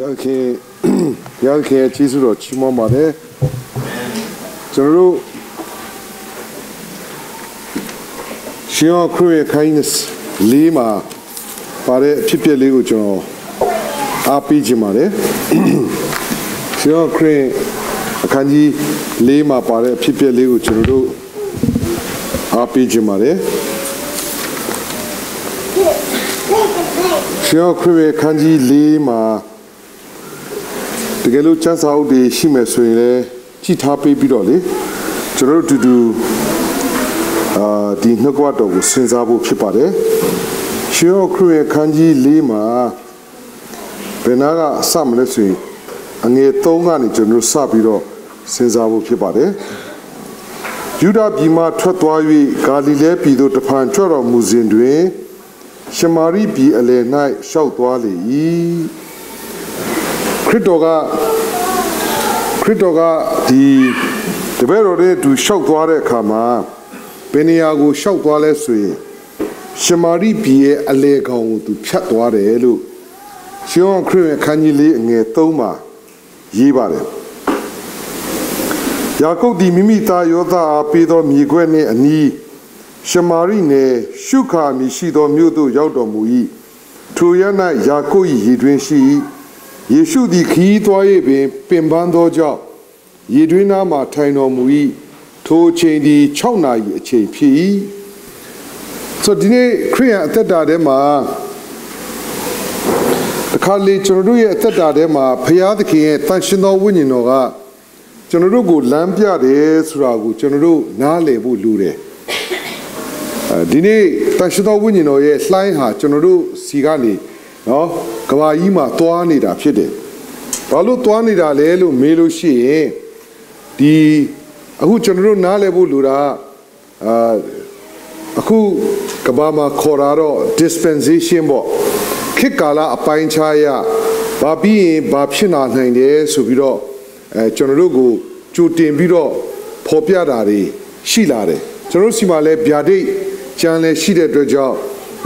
ရခင်ရခင်ကျေးဇူးတော်ချီးမွမ်းပါတယ်ကျွန်တော်တို့ရှင်ရခရစ်ခိုင်းစ်လေးမှာပါတဲ့အဖြစ်အပျက်လေးကိုကျွန်တော်အားပေးခြင်းပါတယ်ရှင်ရခရစ်အခန်းကြီးလေးမှာပါတဲ့အဖြစ်အပျက်လေးကိုကျွန်တော်တို့အားပေးခြင်းပါတယ်ရှင်ရခရစ်အခန်းကြီးလေးမှာ တကယ်လို့စံစာအုပ်တွေရှိမယ်ဆိုရင်လည်းကြည်ထားပေးပြီးတော့လေကျွန်တော်တို့အတူတူအာဒီနှုတ်ကပတ်တော်ကိုစဉ်းစားဖို့ဖြစ်ပါတယ်ရှင်ရောခရစ်ရဲ့ခန်းကြီး၄မှာဘယ်နာကအစမလဲဆိုရင်အငယ်၃ကနေကျွန်တော်တို့စပြီးတော့စဉ်းစားဖို့ဖြစ်ပါတယ်ယူဒပြည်မှထွက်သွား၍ဂါလိလဲပြည်သို့တဖန်ကြွတော်မူစဉ်တွင်ရှမာရိပြည်အလယ်၌ရှောက်သွားလေ၏ခ ရစ်တော်ကခရစ်တော်ကဒီတပည့်တော်ရဲ့သူရှောက်သွားတဲ့အခါမှာဘယ်နေရာကိုရှောက်သွားလဲဆိုရင်ရှမာရိပြည်ရဲ့အလေကောင်ကိုသူဖြတ်သွားတယ်လို့ရှင်ယောခရစ်ရဲ့ခန်းကြီးလေးအငယ်၃မှာရေးပါတယ်ယာကုပ်ဒီမိမိသားယောသအားပေးသောမြေခွက်နှင့်အနီးရှမာရိနယ်ရှုခါမီရှိသောမြို့သို့ရောက်တော်မူ၏ထိုရ၌ယာကုပ်၏ရည်တွင်ရှိ၏ ယေရှုသည်ခီးသွား၍ပင်ပင်ပန်းသောကြောင့်ရည်တွင်နားမှထိုင်တော်မူ၏ထိုအချိန်ဒီ6နာရီအချိန်ဖြစ်၏ဆိုဒီနေ့ခရိယန်အသက်တာထဲမှာတခါလေကျွန်တော်တို့ရဲ့အသက်တာထဲမှာဖရာသခင်ရဲ့တန်ရှင်သောဝိညာဉ်တော်ကကျွန်တော်တို့ကိုလမ်းပြတယ်ဆိုတာကိုကျွန်တော်တို့နားလည်ဖို့လိုတယ်အဲဒီနေ့တန်ရှင်သောဝိညာဉ်တော်ရဲ့လှိုင်းဟာကျွန်တော်တို့စီကနေနော် ကဘာကြီးမှာသွားနေတာဖြစ်တယ်ဘာလို့သွားနေတာလဲလို့မေးလို့ရှိရင်ဒီအခုကျွန်တော်တို့နားလည်ဖို့လိုတာအာအခုကဘာမှာခေါ်တာတော့ dispensation ပေါ့ခေတ်ကာလအပိုင်းခြားရဘာပြီးရင်ဘာဖြစ်လာနိုင်တယ်ဆိုပြီးတော့အဲကျွန်တော်တို့ကိုကြိုတင်ပြီးတော့ဖော်ပြတာတွေရှိလာတယ်ကျွန်တော်တို့စီမှာလည်းဗျာဒိတ်ကြံလည်းရှိတဲ့အတွက်ကြောင့်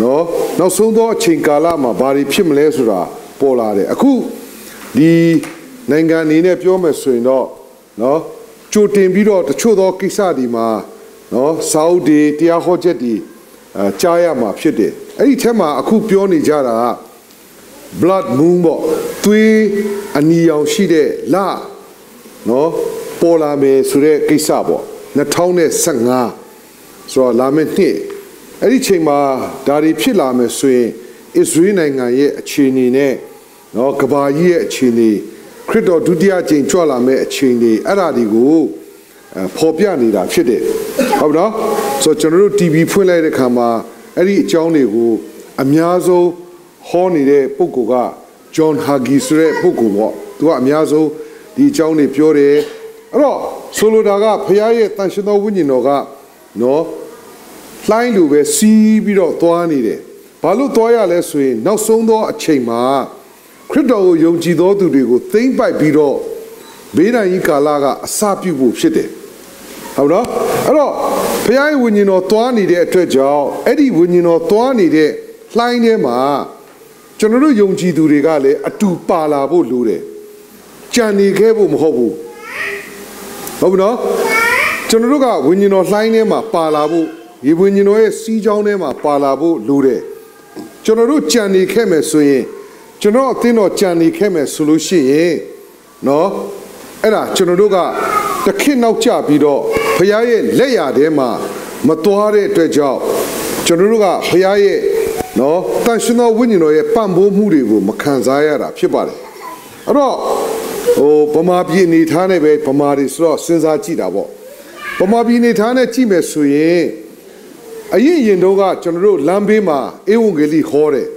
နော်နောက်ဆုံးသောအချိန်ကာလမှာဘာတွေဖြစ်မလဲဆိုတာပေါ်လာတယ်အခုဒီနိုင်ငံအနေနဲ့ပြောမယ်ဆိုရင်တော့နော်ကြိုတင်ပြီးတော့တချို့သောကိစ္စတွေမှာနော်စာအုပ်တွေတရားဟောချက်တွေအဲကြားရမှာဖြစ်တယ်အဲ့ဒီထဲမှာအခုပြောနေကြတာက blood moon ပေါ့သွေးအနီရောင်ရှိတဲ့လနော်ပေါ်လာမယ်ဆိုတဲ့ကိစ္စပေါ့2015ဆိုတော့လာမယ့်နှစ် အဲ့ဒီချိန်မှာဒါတွေဖြစ်လာမယ်ဆိုရင်အစ္စရေးနိုင်ငံရဲ့အခြေအနေနဲ့နော်ကဘာကြီးရဲ့အခြေအနေခရစ်တော်ဒုတိယကျင့်ကြွလာမယ့်အခြေအနေအဲ့ဒါတွေကိုဖော်ပြနေတာဖြစ်တယ်ဟုတ်နော်ဆိုတော့ကျွန်တော်တို့ TV ဖွင့်လိုက်တဲ့ခါမှာအဲ့ဒီအကြောင်းတွေကိုအများဆုံးဟောနေတဲ့ပုဂ္ဂိုလ်က John Hagee ဆိုတဲ့ပုဂ္ဂိုလ်ပေါ့သူကအများဆုံးဒီအကြောင်းတွေပြောတယ်အဲ့တော့ဆိုလိုတာကဖခင်ရဲ့တန်ရှင်သောဝိညာဉ်တော်ကနော် လှိုင်းလိုပဲစီးပြီးတော့သွားနေတယ်ဘာလို့သွားရလဲဆိုရင်နောက်ဆုံးသောအချိန်မှာခရစ်တော်ကိုယုံကြည်သောသူတွေကိုသိမ့်ပိုက်ပြီးတော့ဘေးဒဏ်ကြီးကာလကအစပြုဖို့ဖြစ်တယ်ဟုတ်နော်အဲ့တော့ဘုရားရဲ့ဝိညာဉ်တော်သွားနေတဲ့အတွက်ကြောင့်အဲ့ဒီဝိညာဉ်တော်သွားနေတဲ့လှိုင်းထဲမှာကျွန်တော်တို့ယုံကြည်သူတွေကလည်းအတူပါလာဖို့လိုတယ်ကြံနေခဲ့ဖို့မဟုတ်ဘူးဟုတ်ပြီနော်ကျွန်တော်တို့ကဝိညာဉ်တော်လှိုင်းထဲမှာပါလာဖို့ ဒီဝိညာဉ်တော်ရဲ့စီးကြောင်းထဲမှာပါလာဖို့လိုတယ်ကျွန်တော်တို့ကြံနေခဲ့မယ်ဆိုရင်ကျွန်တော်အသင်းတော်ကြံနေခဲ့မယ်ဆိုလို့ရှိရင်နော်အဲ့ဒါကျွန်တော်တို့ကတခစ်နောက်ကျပြီးတော့ဖခင်ရဲ့လက်ရာထဲမှာမသွားတဲ့အတွက်ကြောင့်ကျွန်တော်တို့ကဖခင်ရဲ့နော်တန်ရှင်သောဝိညာဉ်တော်ရဲ့ပံ့ပိုးမှုတွေကိုမခံစားရတာဖြစ်ပါတယ်အဲ့တော့ဟိုဗမာပြည်အနေထားနဲ့ပဲဗမာတွေဆိုတော့စဉ်းစားကြည့်တာပေါ့ဗမာပြည်အနေထားနဲ့ကြည့်မယ်ဆိုရင် အရင်ရင်တော့ကကျွန်တော်တို့လမ်းဘေးမှာအေဝံဂေလိဟောတယ်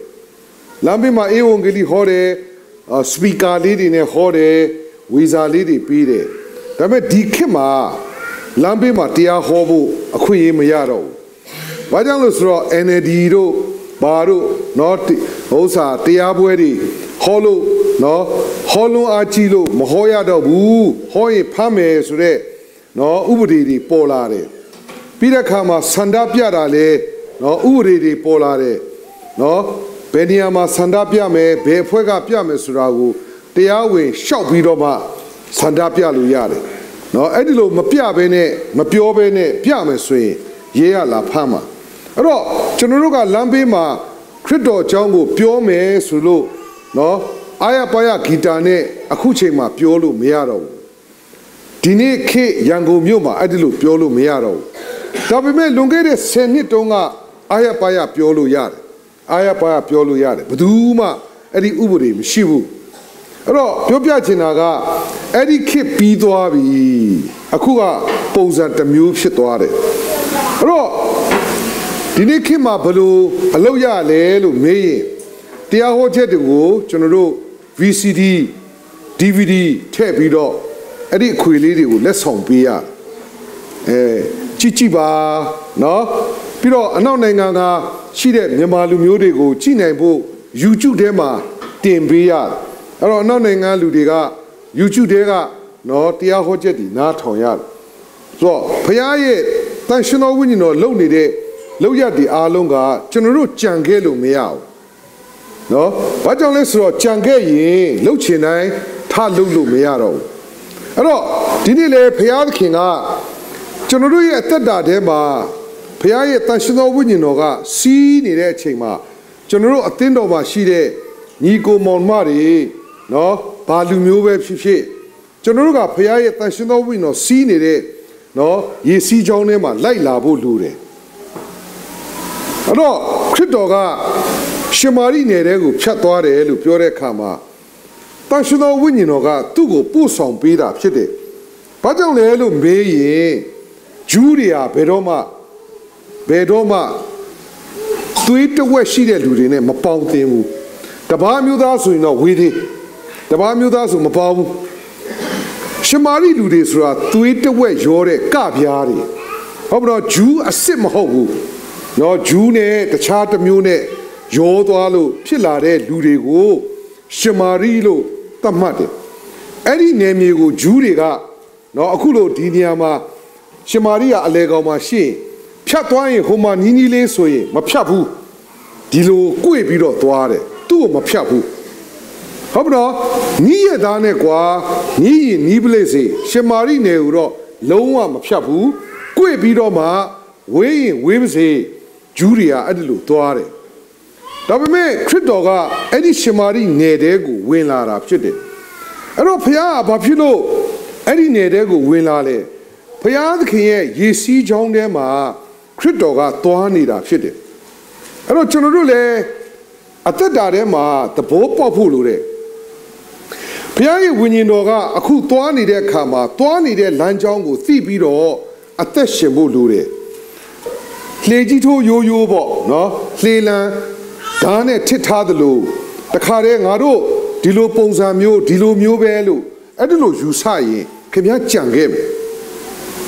လမ်းဘေးမှာအေဝံဂေလိဟောတယ်စပီကာလေးတွေနဲ့ဟောတယ်ဝီဇာလေးတွေပေးတယ်ဒါပေမဲ့ဒီခေတ်မှာလမ်းဘေးမှာတရားဟောဖို့အခွင့်အရေးမရတော့ဘူးဘာကြောင့်လို့ဆိုတော့ NLD တို့ဘာတို့နော်ဟိုစာတရားပွဲတွေဟောလို့နော်ဟောလုံးအားကြီးလို့မဟောရတော့ဘူးဟောရင်ဖမ်းမယ်ဆိုတော့နော်ဥပဒေတွေပေါ်လာတယ် ပြီးတဲ့အခါမှာဆန္ဒပြတာလေနော်ဥပဒေတွေပေါ်လာတယ်နော်ဘယ်နေရာမှာဆန္ဒပြမယ်ဘယ်အဖွဲ့ကပြမယ်ဆိုတာကိုတရားဝင်ရှောက်ပြီးတော့မှဆန္ဒပြလို့ရတယ်နော်အဲ့ဒီလိုမပြဘဲနဲ့မပြောဘဲနဲ့ပြမယ်ဆိုရင်ရေးရလာဖမ်းမှာအဲ့တော့ကျွန်တော်တို့ကလမ်းဘေးမှာခရစ်တော်အကြောင်းကိုပြောမယ်ဆိုလို့နော်အာရပါရဂီတာနဲ့အခုချိန်မှာပြောလို့မရတော့ဘူးဒီနေ့ခေတ်ရန်ကုန်မြို့မှာအဲ့ဒီလိုပြောလို့မရတော့ဘူး ဒါပေမဲ့လွန်ခဲ့တဲ့10နှစ်တုန်းကအာရပါရပြောလို့ရတယ်အာရပါရပြောလို့ရတယ်ဘယ်သူမှအဲ့ဒီဥပဒေမရှိဘူးအဲ့တော့ပြောပြချင်တာကအဲ့ဒီခေတ်ပြီးသွားပြီအခုကပုံစံတစ်မျိုးဖြစ်သွားတယ်အဲ့တော့ဒီနေ့ခေတ်မှာဘယ်လိုအလုပ်ရလဲလို့မေးရင်တရားဟောချက်တွေကိုကျွန်တော်တို့ VCD DVD ထည့်ပြီးတော့အဲ့ဒီအခွေလေးတွေကိုလက်ဆောင်ပေးရအဲ ကြည့်ကြည့်ပါနော်ပြီးတော့အနောက်နိုင်ငံကရှိတဲ့မြန်မာလူမျိုးတွေကိုကြည့်နိုင်ဖို့ YouTube ထဲမှာတင်ပေးရတယ်အဲ့တော့အနောက်နိုင်ငံလူတွေက YouTube ထဲကနော်တရားဟောချက်တွေနားထောင်ရတယ်ဆိုတော့ဘုရားရဲ့တန်ရှင်တော်ဝိညာဉ်တော်လုံနေတဲ့လောက်ရတဲ့အားလုံးကကျွန်တော်တို့ကြံခဲ့လို့မရဘူးနော်ဘာကြောင့်လဲဆိုတော့ကြံခဲ့ရင်လှုပ်ချင်တိုင်းထလှုပ်လို့မရတော့ဘူးအဲ့တော့ဒီနေ့လေဘုရားသခင်က ကျွန်တော်တို့ရဲ့အသက်တာထဲမှာဘုရားရဲ့တန်ရှင်သောဝိညာဉ်တော်ကစီးနေတဲ့အချိန်မှာကျွန်တော်တို့အသင်းတော်မှာရှိတဲ့ညီကိုမောင်မတွေနော်ဘာလူမျိုးပဲဖြစ်ဖြစ်ကျွန်တော်တို့ကဘုရားရဲ့တန်ရှင်သောဝိညာဉ်တော်စီးနေတဲ့နော်ရေစီးချောင်းထဲမှာလိုက်လာဖို့လိုတယ်အဲ့တော့ခရစ်တော်ကရှင်မာရိနယ်တဲကိုဖြတ်သွားတယ်လို့ပြောတဲ့အခါမှာတန်ရှင်သောဝိညာဉ်တော်ကသူ့ကိုပို့ဆောင်ပေးတာဖြစ်တယ်။ဘာကြောင့်လဲလို့မေးရင် ဂျူးတွေဟာဘယ်တော့မှဘယ်တော့မှသွေးတဝက်ရှိတဲ့လူတွေနဲ့မပေါင်းသင်းဘူး။တပားမျိုးသားဆိုရင်တော့ဝေးသေးတပားမျိုးသားဆိုမပေါင်းဘူး။ရှင်မာရိလူတွေဆိုတာသွေးတဝက်ရောတဲ့ကပြားတွေဟုတ်မလို့ဂျူးအစ်စ်မဟုတ်ဘူး။နော်ဂျူးနဲ့တခြားတစ်မျိုးနဲ့ရောသွားလို့ဖြစ်လာတဲ့လူတွေကိုရှမာရိလို့သတ်မှတ်တယ်အဲ့ဒီနယ်မြေကိုဂျူးတွေကနော်အခုလို့ဒီနေရာမှာ ရှမာရိကအလဲကောင်မှာရှင်းဖြတ်သွားရင်ဟိုမှာနီးနီးလေးဆိုရင်မဖြတ်ဘူးဒီလိုကိုယ်ပြီးတော့သွားတယ်သူ့ကိုမဖြတ်ဘူးဟုတ်ပါတော့နီးရသားနဲ့ကွာနီးရင်နီးပလိစေရှမာရိနယ်ကိုတော့လုံးဝမဖြတ်ဘူးကိုယ်ပြီးတော့မှဝေးရင်ဝေးပါစေဂျူးတွေကအဲ့ဒီလိုသွားတယ်ဒါပေမဲ့ခရစ်တော်ကအဲ့ဒီရှမာရိနယ်တဲကိုဝင်လာတာဖြစ်တယ်အဲ့တော့ဖခင်ကဘာဖြစ်လို့အဲ့ဒီနယ်တဲကိုဝင်လာလဲ ဖခင်သခင်ရဲ့ယေစီးချောင်းထဲမှာခရစ်တော်ကသွားနေတာဖြစ်တယ်အဲ့တော့ကျွန်တော်တို့လည်းအသက်တာထဲမှာသဘောပေါက်ဖို့လိုတယ်ဘုရားရဲ့ဝိညာဉ်တော်ကအခုသွားနေတဲ့အခါမှာသွားနေတဲ့လမ်းကြောင်းကိုသိပြီးတော့အသက်ရှင်ဖို့လိုတယ်လှေကြီးထိုးရိုးရိုးပေါ့နော်လှေလန်းဓာတ်နဲ့ထစ်ထားသလိုတခါတည်းငါတို့ဒီလိုပုံစံမျိုးဒီလိုမျိုးပဲလို့အဲ့ဒီလိုယူဆရင်ခင်ဗျားကြံခဲ့မယ်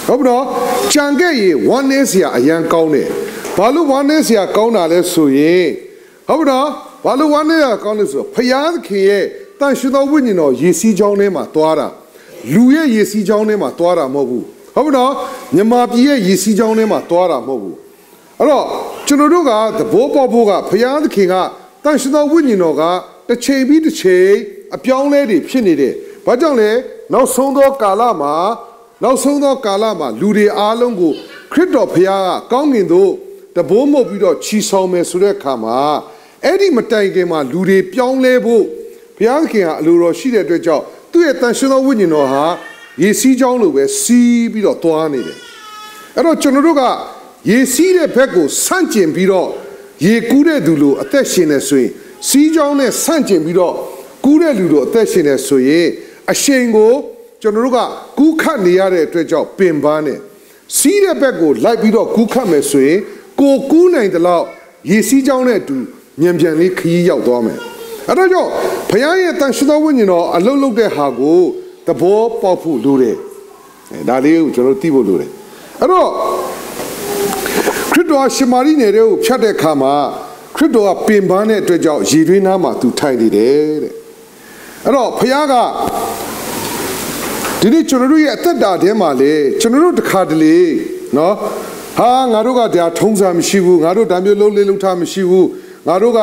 ဟုတ်ပြီနော်ကြံခဲ့ရင်ဝမ်းနည်းစရာအရန်ကောင်းတယ်ဘာလို့ဝမ်းနည်းစရာကောင်းတာလဲဆိုရင်ဟုတ်ပြီနော်ဘာလို့ဝမ်းနည်းစရာကောင်းလဲဆိုတော့ဖယားသခင်ရဲ့တန်ရှင်တော်ဝိညာဉ်တော်ယေစီချောင်းထဲမှာသွားတာလူရဲ့ယေစီချောင်းထဲမှာသွားတာမဟုတ်ဘူးဟုတ်ပြီနော်မြမပြည်ရဲ့ယေစီချောင်းထဲမှာသွားတာမဟုတ်ဘူးအဲ့တော့ကျွန်တော်တို့ကသဘောပေါက်ဖို့ကဘုရားသခင်ကတန်ရှင်တော်ဝိညာဉ်တော်ကတစ်ချိန်ပြီးတစ်ချိန်အပြောင်းလဲတွေဖြစ်နေတယ်။ဘာကြောင့်လဲနောက်ဆုံးသောကာလမှာ နောက်ဆုံးသောကာလမှာလူတွေအားလုံးကိုခရစ်တော်ဘုရားကကောင်းကင်သို့တဘိုးမှုတ်ပြီးတော့ချီဆောင်မယ်ဆိုတဲ့အခါမှာအဲ့ဒီမတိုင်ခင်မှာလူတွေပြောင်းလဲဖို့ဘုရားသခင်ကအလိုတော်ရှိတဲ့အတွက်ကြောင့်သူ့ရဲ့တန်ရှင်သောဝိညာဉ်တော်ဟာယေစီးကြောင်းလိုပဲစီးပြီးတော့သွားနေတယ်။အဲ့တော့ကျွန်တော်တို့ကရေစီးတဲ့ဘက်ကိုဆန့်ကျင်ပြီးတော့ရေကူးတဲ့သူလိုအသက်ရှင်နေဆိုရင်စီးကြောင်းနဲ့ဆန့်ကျင်ပြီးတော့ကူးတဲ့လူလိုအသက်ရှင်နေဆိုရင်အရှင်ကို ကျွန်တော်တို့ကကူးခတ်နေရတဲ့အတွက်ကြောင့်ပင်ပန်းနေစီးတဲ့ဘက်ကိုလိုက်ပြီးတော့ကူးခတ်မယ်ဆိုရင်ကိုကူးနိုင်တဲ့လောက်ရေစီးကြောင်းနဲ့အတူမြန်ပြန်လေးခရီးရောက်သွားမယ်အဲ့တော့ကြောင့်ဘုရားရဲ့တန်ရှင်သောဝိညာဉ်တော်အလုံးလုံးတဲ့ဟာကိုသဘောပေါက်ဖို့လိုတယ်ဒါလေးကိုကျွန်တော်သိဖို့လိုတယ်အဲ့တော့ခရစ်တော်ရှမာရိနယ်တွေကိုဖြတ်တဲ့အခါမှာခရစ်တော်ကပင်ပန်းတဲ့အတွက်ကြောင့်ရေတွင်းနားမှာသူထိုင်နေတယ်တဲ့အဲ့တော့ဖခင်က ဒီနေ့ကျွန်တော်တို့ရဲ့အသက်တာထဲမှာလေကျွန်တော်တို့တခါတလေနော်ဟာငါတို့ကဒါထုံးစံမရှိဘူးငါတို့ဒါမျိုးလုံးလေးလုံးထားမရှိဘူးငါတို့က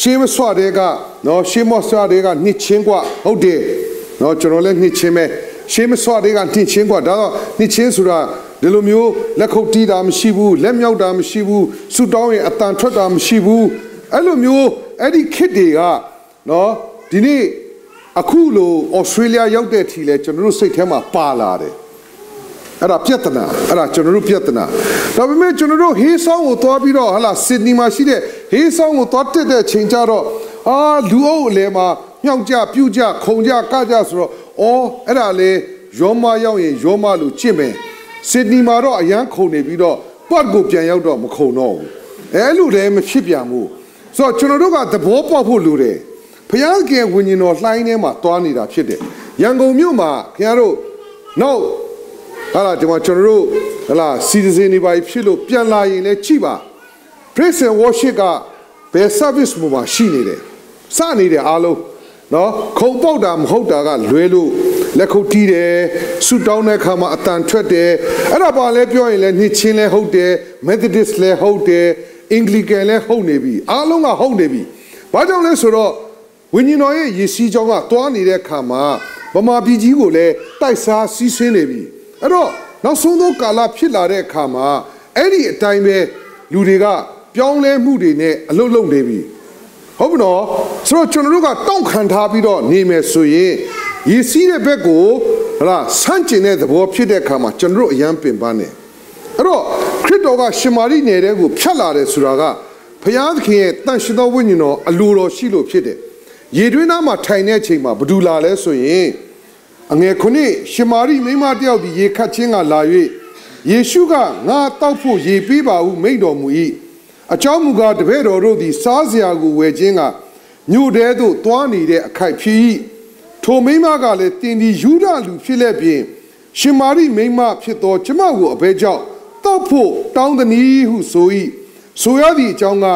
ရှေးမဆွတဲ့ကနော်ရှေးမဆွတဲ့ကနှစ်ချင်းกว่าဟုတ်တယ်နော်ကျွန်တော်လည်းနှစ်ချင်းပဲရှေးမဆွတဲ့ကနှစ်ချင်းกว่าဒါတော့နှစ်ချင်းဆိုတာဒီလိုမျိုးလက်ခုပ်တီးတာမရှိဘူးလက်မြောက်တာမရှိဘူးဆူတောင်းရင်အတန်ထွက်တာမရှိဘူးအဲ့လိုမျိုးအဲ့ဒီခစ်တွေကနော်ဒီနေ့ အခုလိုဩစတြေးလျရောက်တဲ့ထီလဲကျွန်တော်တို့စိတ်ထဲမှာပါလာတယ်အဲ့ဒါပြဿနာအဲ့ဒါကျွန်တော်တို့ပြဿနာဒါပေမဲ့ကျွန်တော်တို့ဟေးဆောင်ကိုသွားပြီးတော့ဟာလာဆစ်ဒနီမှာရှိတဲ့ဟေးဆောင်ကိုသွားတက်တဲ့ချိန်ကျတော့အာလူအုပ်အလဲမှာမြောက်ကြပြူကြခုံကြကကြဆိုတော့အော်အဲ့ဒါလေယောမရောက်ရင်ယောမလူကျင့်မယ်ဆစ်ဒနီမှာတော့အရန်ခုံနေပြီးတော့ပတ်ကိုပြန်ရောက်တော့မခုံတော့ဘူးအဲ့လိုလည်းမဖြစ်ပြန်ဘူးဆိုတော့ကျွန်တော်တို့ကသဘောပေါက်ဖို့လိုတယ် ဘုရားခင်ဝิญဉ်တော်လှိုင်းထဲမှာသွားနေတာဖြစ်တယ်ရန်ကုန်မြို့မှာခင်ဗျားတို့နောက်ဟာလာဒီမှာကျွန်တော်တို့ဟလာစီဒီဇင်နေပါဖြစ်လို့ပြန်လာရင်လည်းကြည့်ပါ praise and worship ကဘယ် service မှာရှိနေတယ်စနေတယ်အားလုံးနော်ခုံပေါက်တာမဟုတ်တာကလွဲလို့လက်ခုပ်တီးတယ်ဆူတောင်းတဲ့အခါမှာအတန်ထွက်တယ်အဲ့ဒါပါလဲပြောရင်လည်းနှစ်ချင်းလဲဟုတ်တယ် methodist လဲဟုတ်တယ် anglican လဲဟုတ်နေပြီအားလုံးကဟုတ်နေပြီဘာကြောင့်လဲဆိုတော့ ဝိညာဉ်တော်ရဲ့ရည်စည်းကြောင်းကတွားနေတဲ့အခါမှာဗမာပြည်ကြီးကိုလည်းတိုက်စားစီးဆင်းနေပြီအဲ့တော့နောက်ဆုံးသောကာလဖြစ်လာတဲ့အခါမှာအဲ့ဒီအတိုင်းပဲလူတွေကပြောင်းလဲမှုတွေနဲ့အလုတ်လုံနေပြီဟုတ်မနော်ဆိုတော့ကျွန်တော်တို့ကတောင့်ခံထားပြီးတော့နေမယ်ဆိုရင်ရည်စည်းတဲ့ဘက်ကိုဟလာဆန့်ကျင်တဲ့သဘောဖြစ်တဲ့အခါမှာကျွန်တော်တို့အယံပင်ပန်းတယ်အဲ့တော့ခရစ်တော်ကရှင်မာရိနယ်တဲ့ကိုဖြတ်လာတယ်ဆိုတာကဘုရားသခင်ရဲ့တန်ရှင်သောဝိညာဉ်တော်အလိုတော်ရှိလို့ဖြစ်တယ် ရေတွင်းသားမှာထိုင်တဲ့အချိန်မှာဘဒူလာလဲဆိုရင်အငယ်ခုနှစ်ရှမာရိမိမတယောက်ဒီရေခတ်ချင်းကလာ၍ယေရှုကငါတောက်ဖို့ရေပေးပါဟုမိန့်တော်မူ၏အကြောင်းမူကားတပည့်တော်တို့သည်စားစရာကိုဝယ်ခြင်းကမြို့ထဲသို့တွားနေတဲ့အခိုက်ဖြစ်၏ထိုမိမကလည်းတင်ဒီယူဒလူဖြစ်လက်ပြင်ရှင်မာရိမိမဖြစ်သောကျမကိုအဘဲကြောင့်တောက်ဖို့တောင်းသည်ဟုဆို၏ဆိုရသည့်အကြောင်းက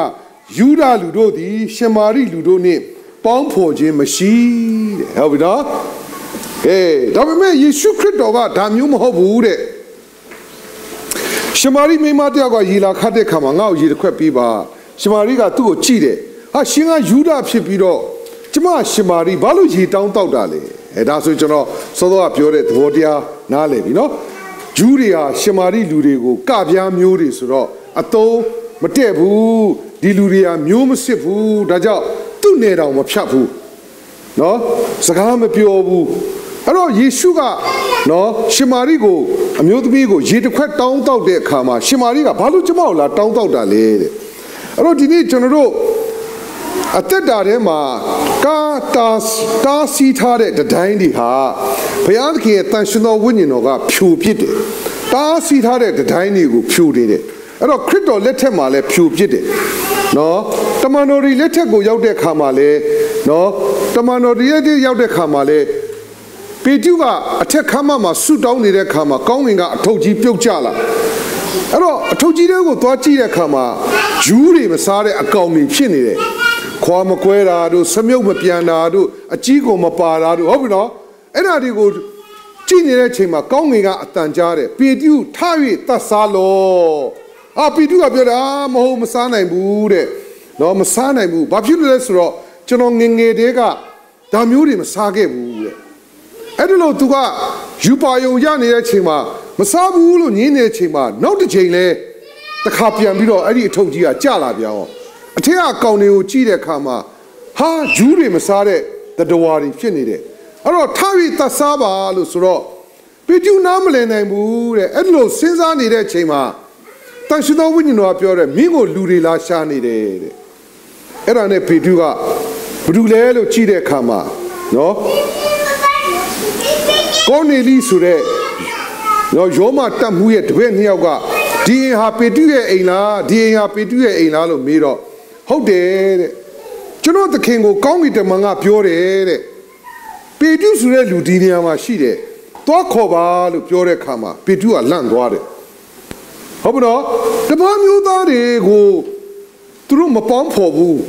ယူဒလူတို့သည်ရှင်မာရိလူတို့နှင့် ပေါင်းဖော်ခြင်းမရှိတဲ့ဟုတ်ပြီနော်အေးဒါပေမဲ့ယေရှုခရစ်တော်ကဒါမျိုးမဟုတ်ဘူးတဲ့ရှမာရိမိမတယောက်ကရေလာခတ်တဲ့ခါမှာငါ့ကိုရေတစ်ခွက်ပေးပါရှမာရိကသူ့ကိုကြည့်တယ်ဟာရှင်ကယူဒဖြစ်ပြီးတော့ကျမရှမာရိဘာလို့ရေတောင်းတောက်တာလဲအဲဒါဆိုကျွန်တော်စောစောကပြောတဲ့သဘောတရားနားလည်ပြီနော်ဂျူးတွေဟာရှမာရိလူတွေကိုကပြားမျိုးတွေဆိုတော့အတုံးမတည့်ဘူးဒီလူတွေကမျိုးမစစ်ဘူးဒါကြောင့် သူ့နေတော်မဖြတ်ဘူးနော်စကားမပြောဘူးအဲ့တော့ယေရှုကနော်ရှင်မာရိကိုအမျိုးသမီးကိုရေတစ်ခွက်တောင်းတောက်တဲ့အခါမှာရှင်မာရိကဘာလို့ကျမကိုလာတောင်းတောက်တာလဲတဲ့အဲ့တော့ဒီနေ့ကျွန်တော်တို့အသက်တာထဲမှာကာတာတာစီထားတဲ့တတိုင်းတွေဟာဘုရားသခင်ရဲ့တန်ရှင်တော်ဝိညာဉ်တော်ကဖြူဖြစ်တယ်တာစီထားတဲ့တတိုင်းတွေကိုဖြူနေတယ်အဲ့တော့ခရစ်တော်လက်ထက်မှာလည်းဖြူဖြစ်တယ်နော် တမန်တော်တွေလက်ထက်ကိုရောက်တဲ့ခါမှာလည်းနော်တမန်တော်တွေရဲ့ရောက်တဲ့ခါမှာလည်းပေတုကအထက်ခမ်းမမှာဆူတောင်းနေတဲ့ခါမှာကောင်းကင်ကအထုပ်ကြီးပြုတ်ကျလာအဲ့တော့အထုပ်ကြီးတွေကိုသွားကြည့်တဲ့ခါမှာဂျူးတွေမစားတဲ့အကောင်တွေဖြစ်နေတယ်ခွာမကွဲတာတို့စမြုပ်မပြန်တာတို့အကြီးကိုမပါတာတို့ဟုတ်ပြီနော်အဲ့ဒါတွေကိုကြည့်နေတဲ့ချိန်မှာကောင်းကင်ကအတန်ကြားတယ်ပေတုထ၍တတ်စားလောအာပေတုကပြောတာမဟုတ်မစားနိုင်ဘူးတဲ့ နော်မစားနိုင်ဘူးဘာဖြစ်လို့လဲဆိုတော့ကျွန်တော်ငငယ်တည်းကဒါမျိုးတွေမစားခဲ့ဘူးတဲ့အဲ့ဒီလိုသူကယူပါယုံရနေတဲ့ချိန်မှာမစားဘူးလို့ညင်းနေတဲ့ချိန်မှာနောက်တစ်ချိန်လဲတခါပြန်ပြီးတော့အဲ့ဒီအထုပ်ကြီးကကြလာပြန်အောင်အထက်ကကောင်တွေကိုကြည့်တဲ့အခါမှာဟာဂျူးတွေမစားတဲ့တတဝါတွေဖြစ်နေတယ်အဲ့တော့ထားပြီးသတ်စားပါလို့ဆိုတော့ပေကျူနားမလည်နိုင်ဘူးတဲ့အဲ့လိုစဉ်းစားနေတဲ့အချိန်မှာတန်ရှင်တော်ဝိညာဉ်တော်ကပြောတယ်မင်းကိုလူတွေလာရှာနေတယ်တဲ့ အဲ့ဒါနဲ့ပေကျူကဘာလို့လဲလို့ကြည့်တဲ့အခါမှာနော်ကောနေလီဆိုတဲ့နော်ယောမတတ်မှုရဲ့တပည့်နှစ်ယောက်ကဒီအိမ်ဟာပေတုရဲ့အိမ်လားဒီအိမ်ဟာပေတုရဲ့အိမ်လားလို့မေးတော့ဟုတ်တယ်တဲ့ကျွန်တော်သခင်ကိုကောင်းကင်တမန်ကပြောတယ်တဲ့ပေတုဆိုတဲ့လူဒီနေရာမှာရှိတယ်သွားခေါ်ပါလို့ပြောတဲ့ခါမှာပေတုကလန့်သွားတယ်ဟုတ်ပါတော့တပန်းမျိုးသားတွေကို သူတို့မပေါင်းဖော်ဘူး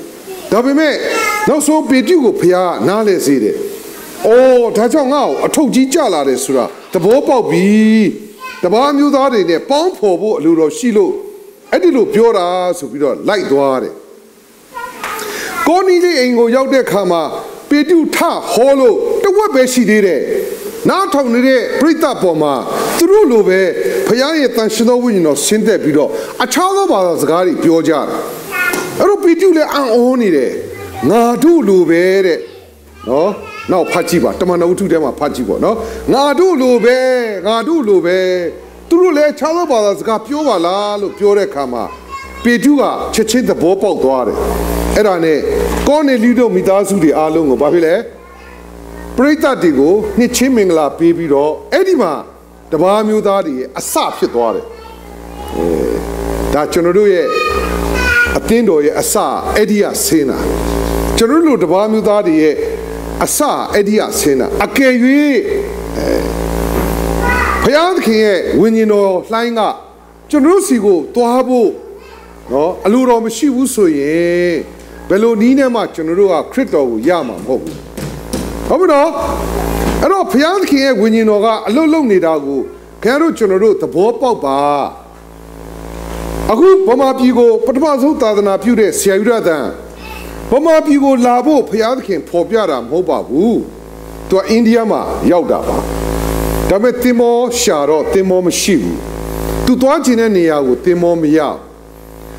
ဒါပေမဲ့နောက်ဆုံးပေတုကိုဖျားနားလဲစေတယ်။အော်ဒါကြောင့်ငါ့ကိုအထုပ်ကြီးကြလာတယ်ဆိုတာသဘောပေါက်ပြီ။တပားမျိုးသားတွေနဲ့ပေါင်းဖော်ဖို့အလိုတော်ရှိလို့အဲ့ဒီလိုပြောတာဆိုပြီးတော့လိုက်သွားတယ်။ပကိုနီလေးအိမ်ကိုရောက်တဲ့ခါမှာပေတုထဟောလို့တဝက်ပဲရှိသေးတယ်နားထောင်နေတဲ့ပြိတ္တပေါ်မှာသူတို့လိုပဲဖခင်ရဲ့တန်ရှင်တော်ဝိညာဉ်တော်ဆင်းသက်ပြီးတော့အခြားသောဘာသာစကားတွေပြောကြတယ် အဲ့တော့ပေတုလည်းအံ့ဩနေတယ်ငါတို့လိုပဲတဲ့နော်နောက်ဖတ်ကြည့်ပါတမန်တော်ဝတ္ထုထဲမှာဖတ်ကြည့်ပေါ့နော်ငါတို့လိုပဲငါတို့လိုပဲသူတို့လည်းခြားသောဘာသာစကားပြောပါလားလို့ပြောတဲ့အခါမှာပေတုကချက်ချင်းသဘောပေါက်သွားတယ်အဲ့ဒါနဲ့ကောနေလီတို့မိသားစုတွေအားလုံးကိုဘာဖြစ်လဲပရိသတ်တွေကိုနှစ်ချင်းမင်္ဂလာပေးပြီးတော့အဲ့ဒီမှာတပါးမျိုးသားတွေရဲ့အစဖြစ်သွားတယ်အဲဒါကျွန်တော်တို့ရဲ့ အသင်းတော်ရဲ့အစအဲ့ဒီကဆင်းတာကျွန်တော်တို့တပါးမျိုးသားတွေရဲ့အစအဲ့ဒီကဆင်းတာအကယ်၍အဲဘုရားသခင်ရဲ့ဝိညာဉ်တော်လှိုင်းကကျွန်တော်တို့စီကိုသွားဖို့နော်အလိုတော်မရှိဘူးဆိုရင်ဘယ်လိုနည်းနဲ့မှကျွန်တော်တို့ကခရစ်တော်ကိုရမှာမဟုတ်ဘူးဟုတ်ပြီနော်အဲ့တော့ဘုရားသခင်ရဲ့ဝိညာဉ်တော်ကအလုတ်လုံနေတာကိုခင်ဗျားတို့ကျွန်တော်တို့သဘောပေါက်ပါ အခုဗမာပြည်ကိုပထမဆုံးသာသနာပြုတဲ့ဆရာယူရတန်ဗမာပြည်ကိုလာဖို့ဘုရားသခင်ဖော်ပြတာမဟုတ်ပါဘူးသူကအိန္ဒိယမှာရောက်တာပါဒါပေမဲ့တင်မောရှာတော့တင်မောမရှိဘူးသူသွားချင်တဲ့နေရာကိုတင်မောမရ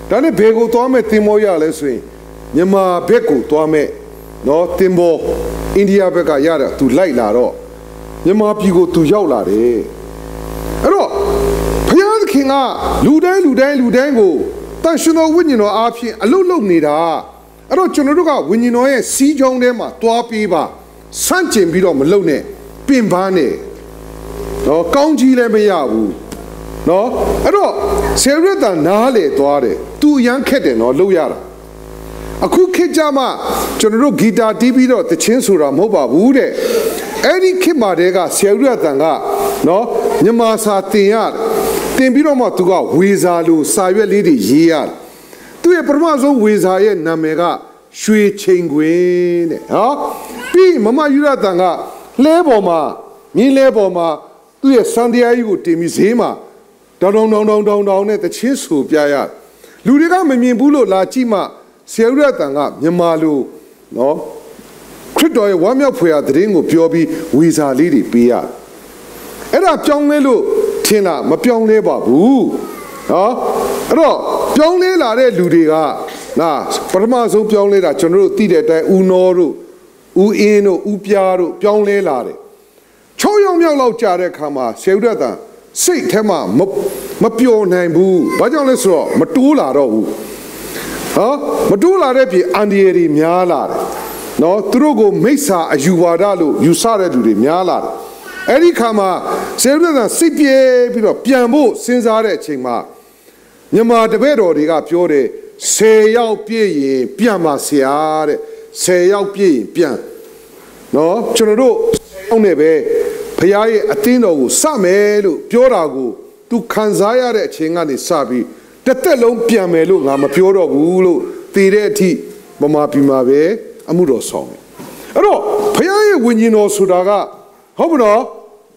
ဒါနဲ့ဘယ်ကိုသွားမဲ့တင်မောရလဲဆိုရင်မြန်မာဘက်ကိုသွားမဲ့နော်တင်မောအိန္ဒိယဘက်ကရတာသူလိုက်လာတော့မြန်မာပြည်ကိုသူရောက်လာတယ်အဲ့တော့ဘုရားသခင် ကလူတိုင်းလူတိုင်းလူတိုင်းကိုတန်ရှင်တော်ဝိညာဉ်တော်အားဖြင့်အလုတ်လုတ်နေတာအဲ့တော့ကျွန်တော်တို့ကဝိညာဉ်တော်ရဲ့စီးကြောင်းထဲမှာတွားပေးပါဆန့်ကျင်ပြီးတော့မလုံနဲ့ပင်ပန်းနဲ့နော်ကောင်းကြီးလည်းမရဘူးနော်အဲ့တော့ဆေရတန်နားလေသွားတယ်သူအရန်ခက်တယ်နော်လှုပ်ရတာအခုခေတ်ကြမှာကျွန်တော်တို့ဂီတာတီးပြီးတော့တချင်းဆိုတာမဟုတ်ပါဘူးတဲ့အဲ့ဒီခေတ်မှာတည်းကဆရာရတန်ကနော်မြန်မာစာတင်ရတယ် တင်ပြီးတော့မှသူကဝေစာလို့စာရွက်လေးတွေရေးရတယ်သူရဲ့ပထမဆုံးဝေစာရဲ့နာမည်ကရွှေချိန်ခွင်တဲ့ဟောပြီးမမယူရတန်ကလဲပေါ်မှာမြင်းလဲပေါ်မှာသူ့ရဲ့စံတရားကြီးကိုတင်ပြီးဈေးမှာတောင်းတောင်းတောင်းတောင်းတောင်းတောင်းနဲ့တချင်းဆိုပြရလူတွေကမမြင်ဘူးလို့လာကြည့်မှဆရာရတန်ကမြန်မာလူနော်ခရစ်တော်ရဲ့ဝမ်းမြောက်ဖွယ်ရာသတင်းကိုပြောပြီးဝီဇာလေးတွေပေးရအဲ့ဒါပြောင်းလဲလို့ ထင်လားမပြောင်းလဲပါဘူးနော်အဲ့တော့ပြောင်းလဲလာတဲ့လူတွေကနာပထမဆုံးပြောင်းလဲတာကျွန်တော်တို့သိတဲ့အတိုင်းဦးနောတို့ဦးအင်းတို့ဦးပြားတို့ပြောင်းလဲလာတယ်6ရောက်မြောက်လောက်ကြာတဲ့အခါမှာဆရာရတန်စိတ်ထဲမှာမပျော်နိုင်ဘူးဘာကြောင့်လဲဆိုတော့မတိုးလာတော့ဘူးဟောမတိုးလာတဲ့ပြည်အန်ဒီရီများလာတယ်နော်သူတို့ကိုမိစ္ဆာအယူဝါဒလို့ယူဆတဲ့လူတွေများလာတယ် အဲ့ဒီခါမှာဆေရဒန်စိတ်ပြေပြီးတော့ပြန်ဖို့စဉ်းစားတဲ့အချိန်မှာမြန်မာတပည့်တော်တွေကပြောတယ်10ရောက်ပြည့်ရင်ပြန်ပါဆရာတဲ့10ရောက်ပြည့်ရင်ပြန်နော်ကျွန်တော်တို့အောင်နေပဲဖခင်ရဲ့အသင်းတော်ကိုစမယ်လို့ပြောတာကိုသူခံစားရတဲ့အချိန်ကနေစပြီးတစ်သက်လုံးပြန်မယ်လို့ငါမပြောတော့ဘူးလို့တည်တဲ့အထိဗမာပြည်မှာပဲအမှုတော်ဆောင်တယ်အဲ့တော့ဖခင်ရဲ့ဝိညာဉ်တော်ဆိုတာကဟုတ်မနော်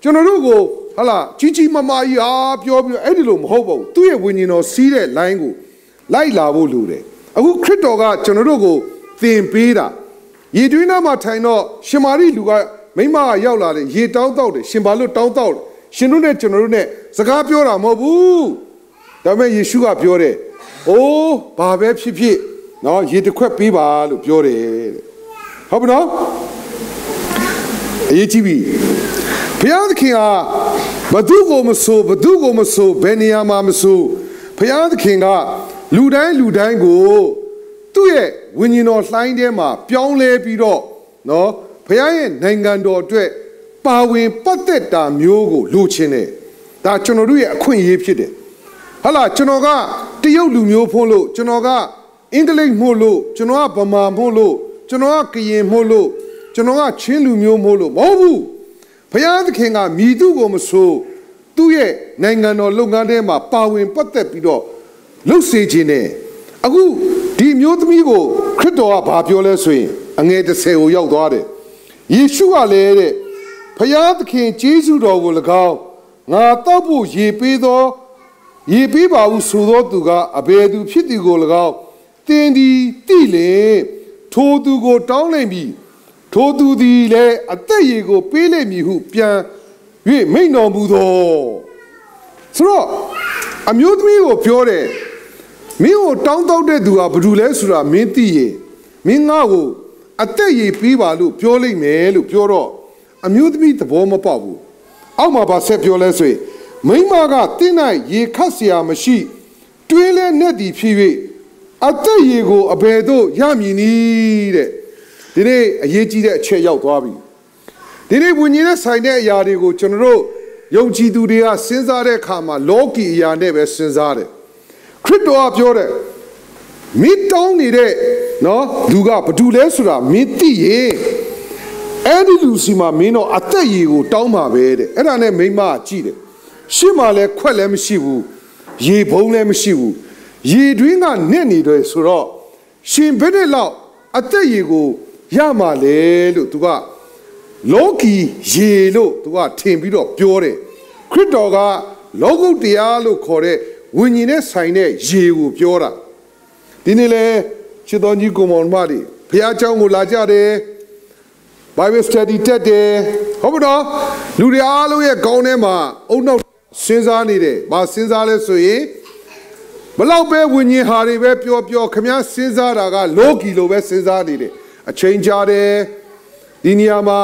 ကျွန်တော်တို့ကိုဟာလာကြီးကြီးမားမားကြီးအားပြောပြီးအဲ့ဒီလိုမဟုတ်ပါဘူးသူ့ရဲ့ဝိညာဉ်တော်စီးတဲ့ line ကိုလိုက်လာဖို့လိုတယ်အခုခရစ်တော်ကကျွန်တော်တို့ကိုသင်ပေးတာရေတွင်းသားမှာထိုင်တော့ရှင်မာရိလူကမိမကရောက်လာတယ်ရေတောင်းတောက်တယ်ရှင်ဘာလို့တောင်းတောက်ရှင်တို့နဲ့ကျွန်တော်တို့နဲ့စကားပြောတာမဟုတ်ဘူးဒါပေမဲ့ယေရှုကပြောတယ်အိုးဘာပဲဖြစ်ဖြစ်နော်ရေတစ်ခွက်ပေးပါလို့ပြောတယ်တဲ့ဟုတ်ပြီနော်အရေးကြီးပြီ ဘုရားသခင်ကဘသူကိုမဆိုဘသူကိုမဆိုဘယ်နေရာမှာမဆိုဘုရားသခင်ကလူတိုင်းလူတိုင်းကိုသူ့ရဲ့ဝိညာဉ်တော်လှိုင်းထဲမှာပြောင်းလဲပြီးတော့နော်ဘုရားရဲ့နိုင်ငံတော်အတွက်ပါဝင်ပတ်သက်တာမျိုးကိုလိုချင်တယ်ဒါကျွန်တော်တို့ရဲ့အခွင့်အရေးဖြစ်တယ်ဟာလာကျွန်တော်ကတရုတ်လူမျိုးဖို့လို့ကျွန်တော်ကအင်္ဂလိပ်မို့လို့ကျွန်တော်ကဗမာမို့လို့ကျွန်တော်ကကရင်မို့လို့ကျွန်တော်ကချင်းလူမျိုးမို့လို့မဟုတ်ဘူး ဘုရားသခင်ကမြည်သူကိုမဆိုသူ့ရဲ့နိုင်ငံတော်လုပ်ငန်းထဲမှာပါဝင်ပတ်သက်ပြီးတော့လှုပ်စေခြင်းနဲ့အခုဒီမျိုးသမီးကိုခရစ်တော်ကဘာပြောလဲဆိုရင်အငယ်30ကိုရောက်သွားတယ်ယေရှုကလည်းတဲ့ဖယားသခင်ကျေးဇူးတော်ကို၎င်းငါတောက်ဖို့ရေပေးသောရေပေးပါဟုဆိုသောသူကအဘယ်သူဖြစ်သည်ကို၎င်းတင်းဒီတိလေထိုသူကိုတောင်းလိမ့်မည် ထိုသူသည်လည်းအသက်ရည်ကို ပေးလိမ့်မည်ဟုပြန်၍မိန့်တော်မူသောဆိုတော့အမျိုးသမီးကိုပြောတယ်မင်းကိုတောင်းတောက်တဲ့သူကဘာလို့လဲဆိုတာမင်းသိရင်မင်းငါ့ကိုအသက်ရည်ပေးပါလို့ပြောလိမ့်မယ်လို့ပြောတော့အမျိုးသမီးသဘောမပေါက်ဘူးအောက်မှာဗာဆက်ပြောလဲဆိုရင်မိမကတင်း၌ရေခတ်เสียမရှိတွေးလဲနဲ့တည်ဖြစ်၍အသက်ရည်ကိုအဘယ်သို့ရမည်နည်းတဲ့ ဒီနေ့အရေးကြီးတဲ့အချက်ရောက်သွားပြီဒီနေ့ဝิญဉ်နဲ့ဆိုင်တဲ့အရာတွေကိုကျွန်တော်တို့ယုံကြည်သူတွေကစဉ်းစားတဲ့အခါမှာလောကီအရာနဲ့ပဲစဉ်းစားတယ်ခရစ်တော်ကပြောတယ်မင်းတောင်းနေတဲ့နော်လူကဘာတူလဲဆိုတာမင်းသိရင်အဲ့ဒီလူစီမှာမင်းတော့အသက်ရည်ကိုတောင်းပါပဲတဲ့အဲ့ဒါနဲ့မိမကကြည့်တယ်ရှေ့မှာလည်းခွက်လည်းမရှိဘူးရေဘုံလည်းမရှိဘူးရေတွင်းကနစ်နေတယ်ဆိုတော့ရှင်ဘယ်နဲ့လောက်အသက်ရည်ကို ရမှာလဲလို့သူကလောကီရေလို့သူကထင်ပြီးတော့ပြောတယ်ခရစ်တော်ကလောကုတ်တရားလို့ခေါ်တဲ့ဝိညာဉ်နဲ့ဆိုင်တဲ့ရေကိုပြောတာဒီနေ့လဲချစ်တော်ကြီးကိုမောင်မတွေဘုရားเจ้าကိုလာကြတယ် Bible study တက်တယ်ဟုတ်ပါတော့လူတွေအားလုံးရဲ့ခေါင်းထဲမှာအုံနောက်စဉ်းစားနေတယ်။ဘာစဉ်းစားလဲဆိုရင်ဘလောက်ပဲဝิญဉ်ဟာတွေပဲပြောပြောခမည်းစဉ်းစားတာကလောကီလိုပဲစဉ်းစားနေတယ်။ အချိန်ကြာတယ်ဒီနေရာမှာ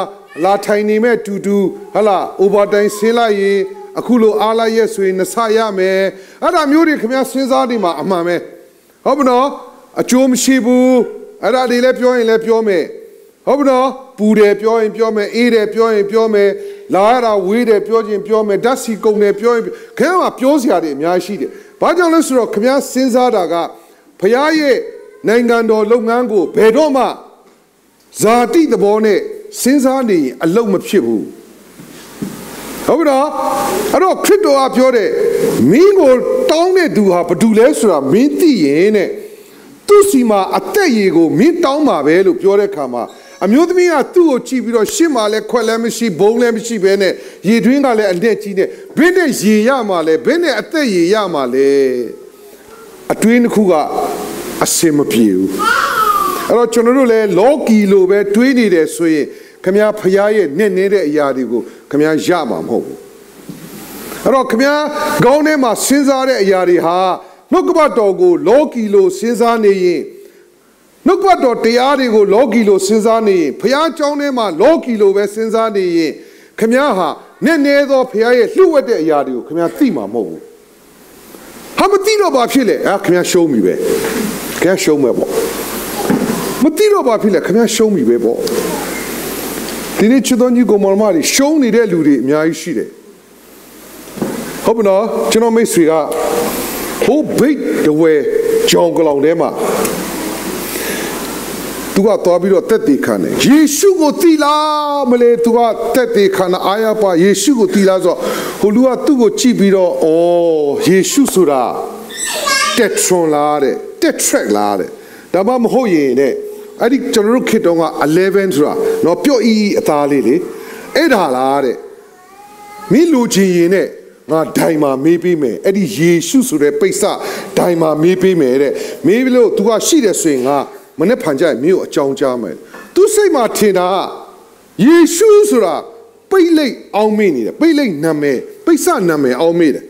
လာထိုင်နေမဲ့တူတူဟလာ overtime ဆင်းလိုက်ရင်အခုလိုအားလိုက်ရဲ့ဆိုရင်နှဆရမယ်။အဲ့ဒါမျိုးတွေခမည်းစဉ်းစားနေမှာအမှန်ပဲ။ဟုတ်ပါတော့အကျိုးမရှိဘူး။အဲ့ဒါတွေလည်းပြောရင်လည်းပြောမယ်။ဟုတ်ပါတော့ပူတယ်ပြောရင်ပြောမယ်အေးတယ်ပြောရင်ပြောမယ်လာရတာဝေးတယ်ပြောရင်ပြောမယ်ဓာတ်စီကုန်တယ်ပြောရင်ခင်ဗျားပြောစရာတွေအများရှိတယ်ဘာကြောင့်လဲဆိုတော့ခင်ဗျားစဉ်းစားတာကဖခင်ရဲ့နိုင်ငံတော်လုပ်ငန်းကိုဘယ်တော့မှ ဇာတိသဘောနဲ့စဉ်းစားနေရင်အလုံးမဖြစ်ဘူးဟုတ်ပြီနော်အဲ့တော့ခရစ်တော်ကပြောတယ်မင်းကိုတောင်းတဲ့သူဟာဘာတူလဲဆိုတာမင်းသိရင်တဲ့သူ့စီမှာအသက်ရည်ကိုမင်းတောင်းပါပဲလို့ပြောတဲ့ခါမှာအမျိုးသမီးကသူ့ကိုကြည့်ပြီးတော့ရှစ်မှာလဲခွက်လည်းမရှိဘုံလည်းမရှိဘဲနဲ့ရေတွင်းကလည်းအနဲ့ကြီးနဲ့ဘင်းနဲ့ရေရမှာလဲဘင်းနဲ့အသက်ရေရမှာလဲအတွင်းတစ်ခုကအစင်မပြေဘူး အဲ့တော့ကျွန်တော်တို့လည်းလောကီလိုပဲတွေးနေတယ်ဆိုရင်ခမည်းဖရားရဲ့နစ်နေတဲ့အရာတွေကိုခမည်းရမှာမဟုတ်ဘူးအဲ့တော့ခမည်းခေါင်းထဲမှာစဉ်းစားတဲ့အရာတွေဟာနှုတ်ကပတော်ကိုလောကီလိုစဉ်းစားနေရင်နှုတ်ကပတော်တရားတွေကိုလောကီလိုစဉ်းစားနေရင်ဖရားကြောင်းထဲမှာလောကီလိုပဲစဉ်းစားနေရင်ခမည်းဟာနစ်နေသောဖရားရဲ့လှုပ်ဝက်တဲ့အရာတွေကိုခမည်းသိမှာမဟုတ်ဘူးဟာမသိတော့ဘာဖြစ်လဲအဲခမည်းရှုံးပြီပဲခမည်းရှုံးမယ်ပေါ့ မသိတော့ဘာဖြစ်လဲခမည်းရှုံးပြီပဲပေါ့ဒီနေ့ချစ်တော်ကြီးကိုမောင်မတွေရှုံးနေတဲ့လူတွေအများကြီးရှိတယ်ဟုတ်ပါနော်ကျွန်တော်မိတ်ဆွေကဟိုဘိတ်တဝဲကြောင်ကလောင်ထဲမှာသူကသွားပြီးတော့တက်တည်ခံတယ်ယေရှုကိုတီလားမလဲသူကတက်တည်ခံအာရပါယေရှုကိုတီလားဆိုဟိုလူကသူ့ကိုကြည့်ပြီးတော့ဩယေရှုဆိုတာတက်ထရွန်လားတဲ့တက်ထရက်လားတဲ့ဒါမှမဟုတ်ရင်တဲ့ အဲ့ဒီကျွန်တော်တို့ခေတ်တုန်းက11ဆိုတာတော့ပြော့အီအသားလေးလေအဲ့ဒါလားတဲ့မင်းလူချင်းရင်နဲ့ငါဒိုင်မှာမေးပေးမယ်အဲ့ဒီယေရှုဆိုတဲ့ပိဿဒိုင်မှာမေးပေးမယ်တဲ့မေးပြီးလို့ तू ကရှိတယ်ဆိုရင်ငါမနေ့ဖန်ကြရင်မင်းကိုအကြောင်းကြားမယ်သူစိတ်မှာထင်တာယေရှုဆိုတာပိတ်လိတ်အောင်မေ့နေတယ်ပိတ်လိတ်နာမည်ပိဿနာမည်အောင်မေ့တယ်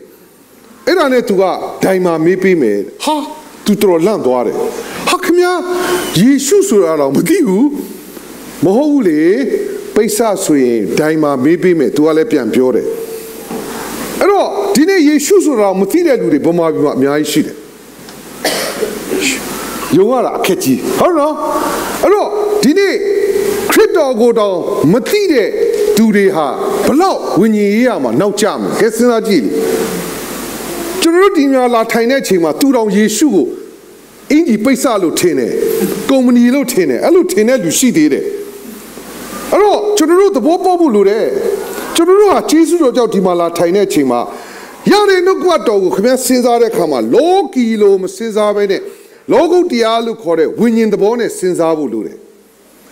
အဲ့ဒါနဲ့ तू ကဒိုင်မှာမေးပေးမယ်ဟာ तू တော်လန့်သွားတယ်ဟာခမယေရှုဆိုတာတော့မသိဘူးမဟုတ်ဘူးလေပိဿဆိုရင်ဒိုင်မှာမေးပေးမယ် तू ကလည်းပြန်ပြောတယ်အဲ့တော့ဒီနေ့ယေရှုဆိုတာမသိတဲ့လူတွေဗမာပြည်မှာအများကြီးရှိတယ်ယုံရတာအခက်ကြီးဟုတ်နော်အဲ့တော့ဒီနေ့ခရစ်တော်ကိုတောင်မသိတဲ့သူတွေဟာဘလောက်ဝิญဉ်ရေးရမှာနောက်ကျမယ်ကဲစဉ်းစားကြည့်လေ ကျွန်တော်တို့ဒီမှာလာထိုင်တဲ့အချိန်မှာသူတော်ယေရှုကိုအင်ကြီးပိတ်ဆလို့ထင်တယ်ကုမ္ပဏီလို့ထင်တယ်အဲ့လိုထင်တဲ့လူရှိသေးတယ်အဲ့တော့ကျွန်တော်တို့သဘောပေါက်ဖို့လိုတယ်ကျွန်တော်တို့ဟာဂျေစုတော်ကြောင့်ဒီမှာလာထိုင်တဲ့အချိန်မှာရတဲ့နှုတ်ကပတ်တော်ကိုခင်ဗျားစဉ်းစားတဲ့အခါမှာလောကီလိုမစဉ်းစားဘဲနဲ့လောကုတ်တရားလို့ခေါ်တဲ့ဝိညာဉ်သဘောနဲ့စဉ်းစားဖို့လိုတယ်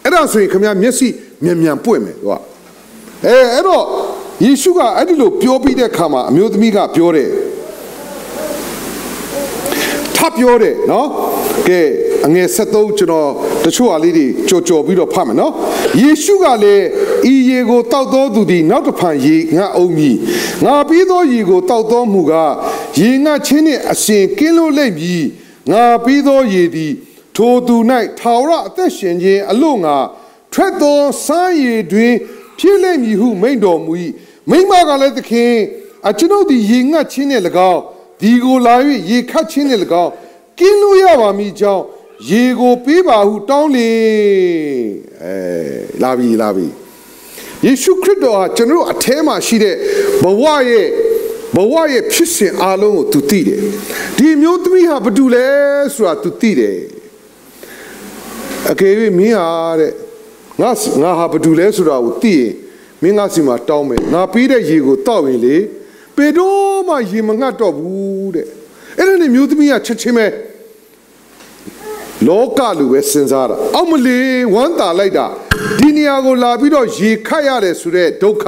အဲ့ဒါဆိုရင်ခင်ဗျားမျက်စိမြန်မြန်ပွင့်မယ်သူကအဲအဲ့တော့ယေရှုကအဲ့ဒီလိုပြောပြီးတဲ့အခါမှာအမျိုးသမီးကပြောတယ် ထပ်ပြောတယ်နော်ကဲအငယ်73ကျွန်တော်တချို့ဟာလေးတွေကြော်ကြော်ပြီးတော့ဖတ်မယ်နော်ယေရှုကလည်းဤရေကိုတောက်တော်သူသည်နောက်တစ်ဖန်ရေငါအုံမည်ငါပြီးသောရေကိုတောက်တော်မူကားရေငါချင်းနှင့်အရှင်ကင်းလို့လိမ့်မည်ငါပြီးသောရေသည်ထိုသူ၌ထာဝရအသက်ရှင်ခြင်းအလို့ငါထွက်သောစမ်းရည်တွင်ဖြစ်လိမ့်မည်ဟုမိန့်တော်မူ၏မိမကလည်းသခင်အကျွန်ုပ်သည်ရေငတ်ခြင်းနှင့်၎င်း ဒီကိုလာ၍ရေခတ်ခြင်းနှင့်၎င်းကင်းလို့ရပါမည်ကြောင်းရေကိုပေးပါဟုတောင်းလေအဲလာပြီလာပြီယေရှုခရစ်တော်ဟာကျွန်တော်အထဲမှာရှိတဲ့ဘဝရဲ့ဘဝရဲ့ဖြစ်စဉ်အလုံးကိုသူသိတယ်ဒီမျိုးသမီးဟာဘာတူလဲဆိုတာသူသိတယ်အကယ်၍မင်းဟာတဲ့ငါငါဟာဘာတူလဲဆိုတာကိုသိရင်မင်းငါစီမှာတောင်းမယ်ငါပြီးတဲ့ရေကိုတောက်ရင်လေ ပေတော့မှရေမငတ်တော့ဘူးတဲ့အဲ့ဒါနဲ့မျိုးသမီးကချက်ချင်းပဲလောကလူပဲစဉ်းစားတာအောက်မလီဝမ်းတာလိုက်တာဒီနေရာကိုလာပြီးတော့ရေခတ်ရတယ်ဆိုတဲ့ဒုက္ခ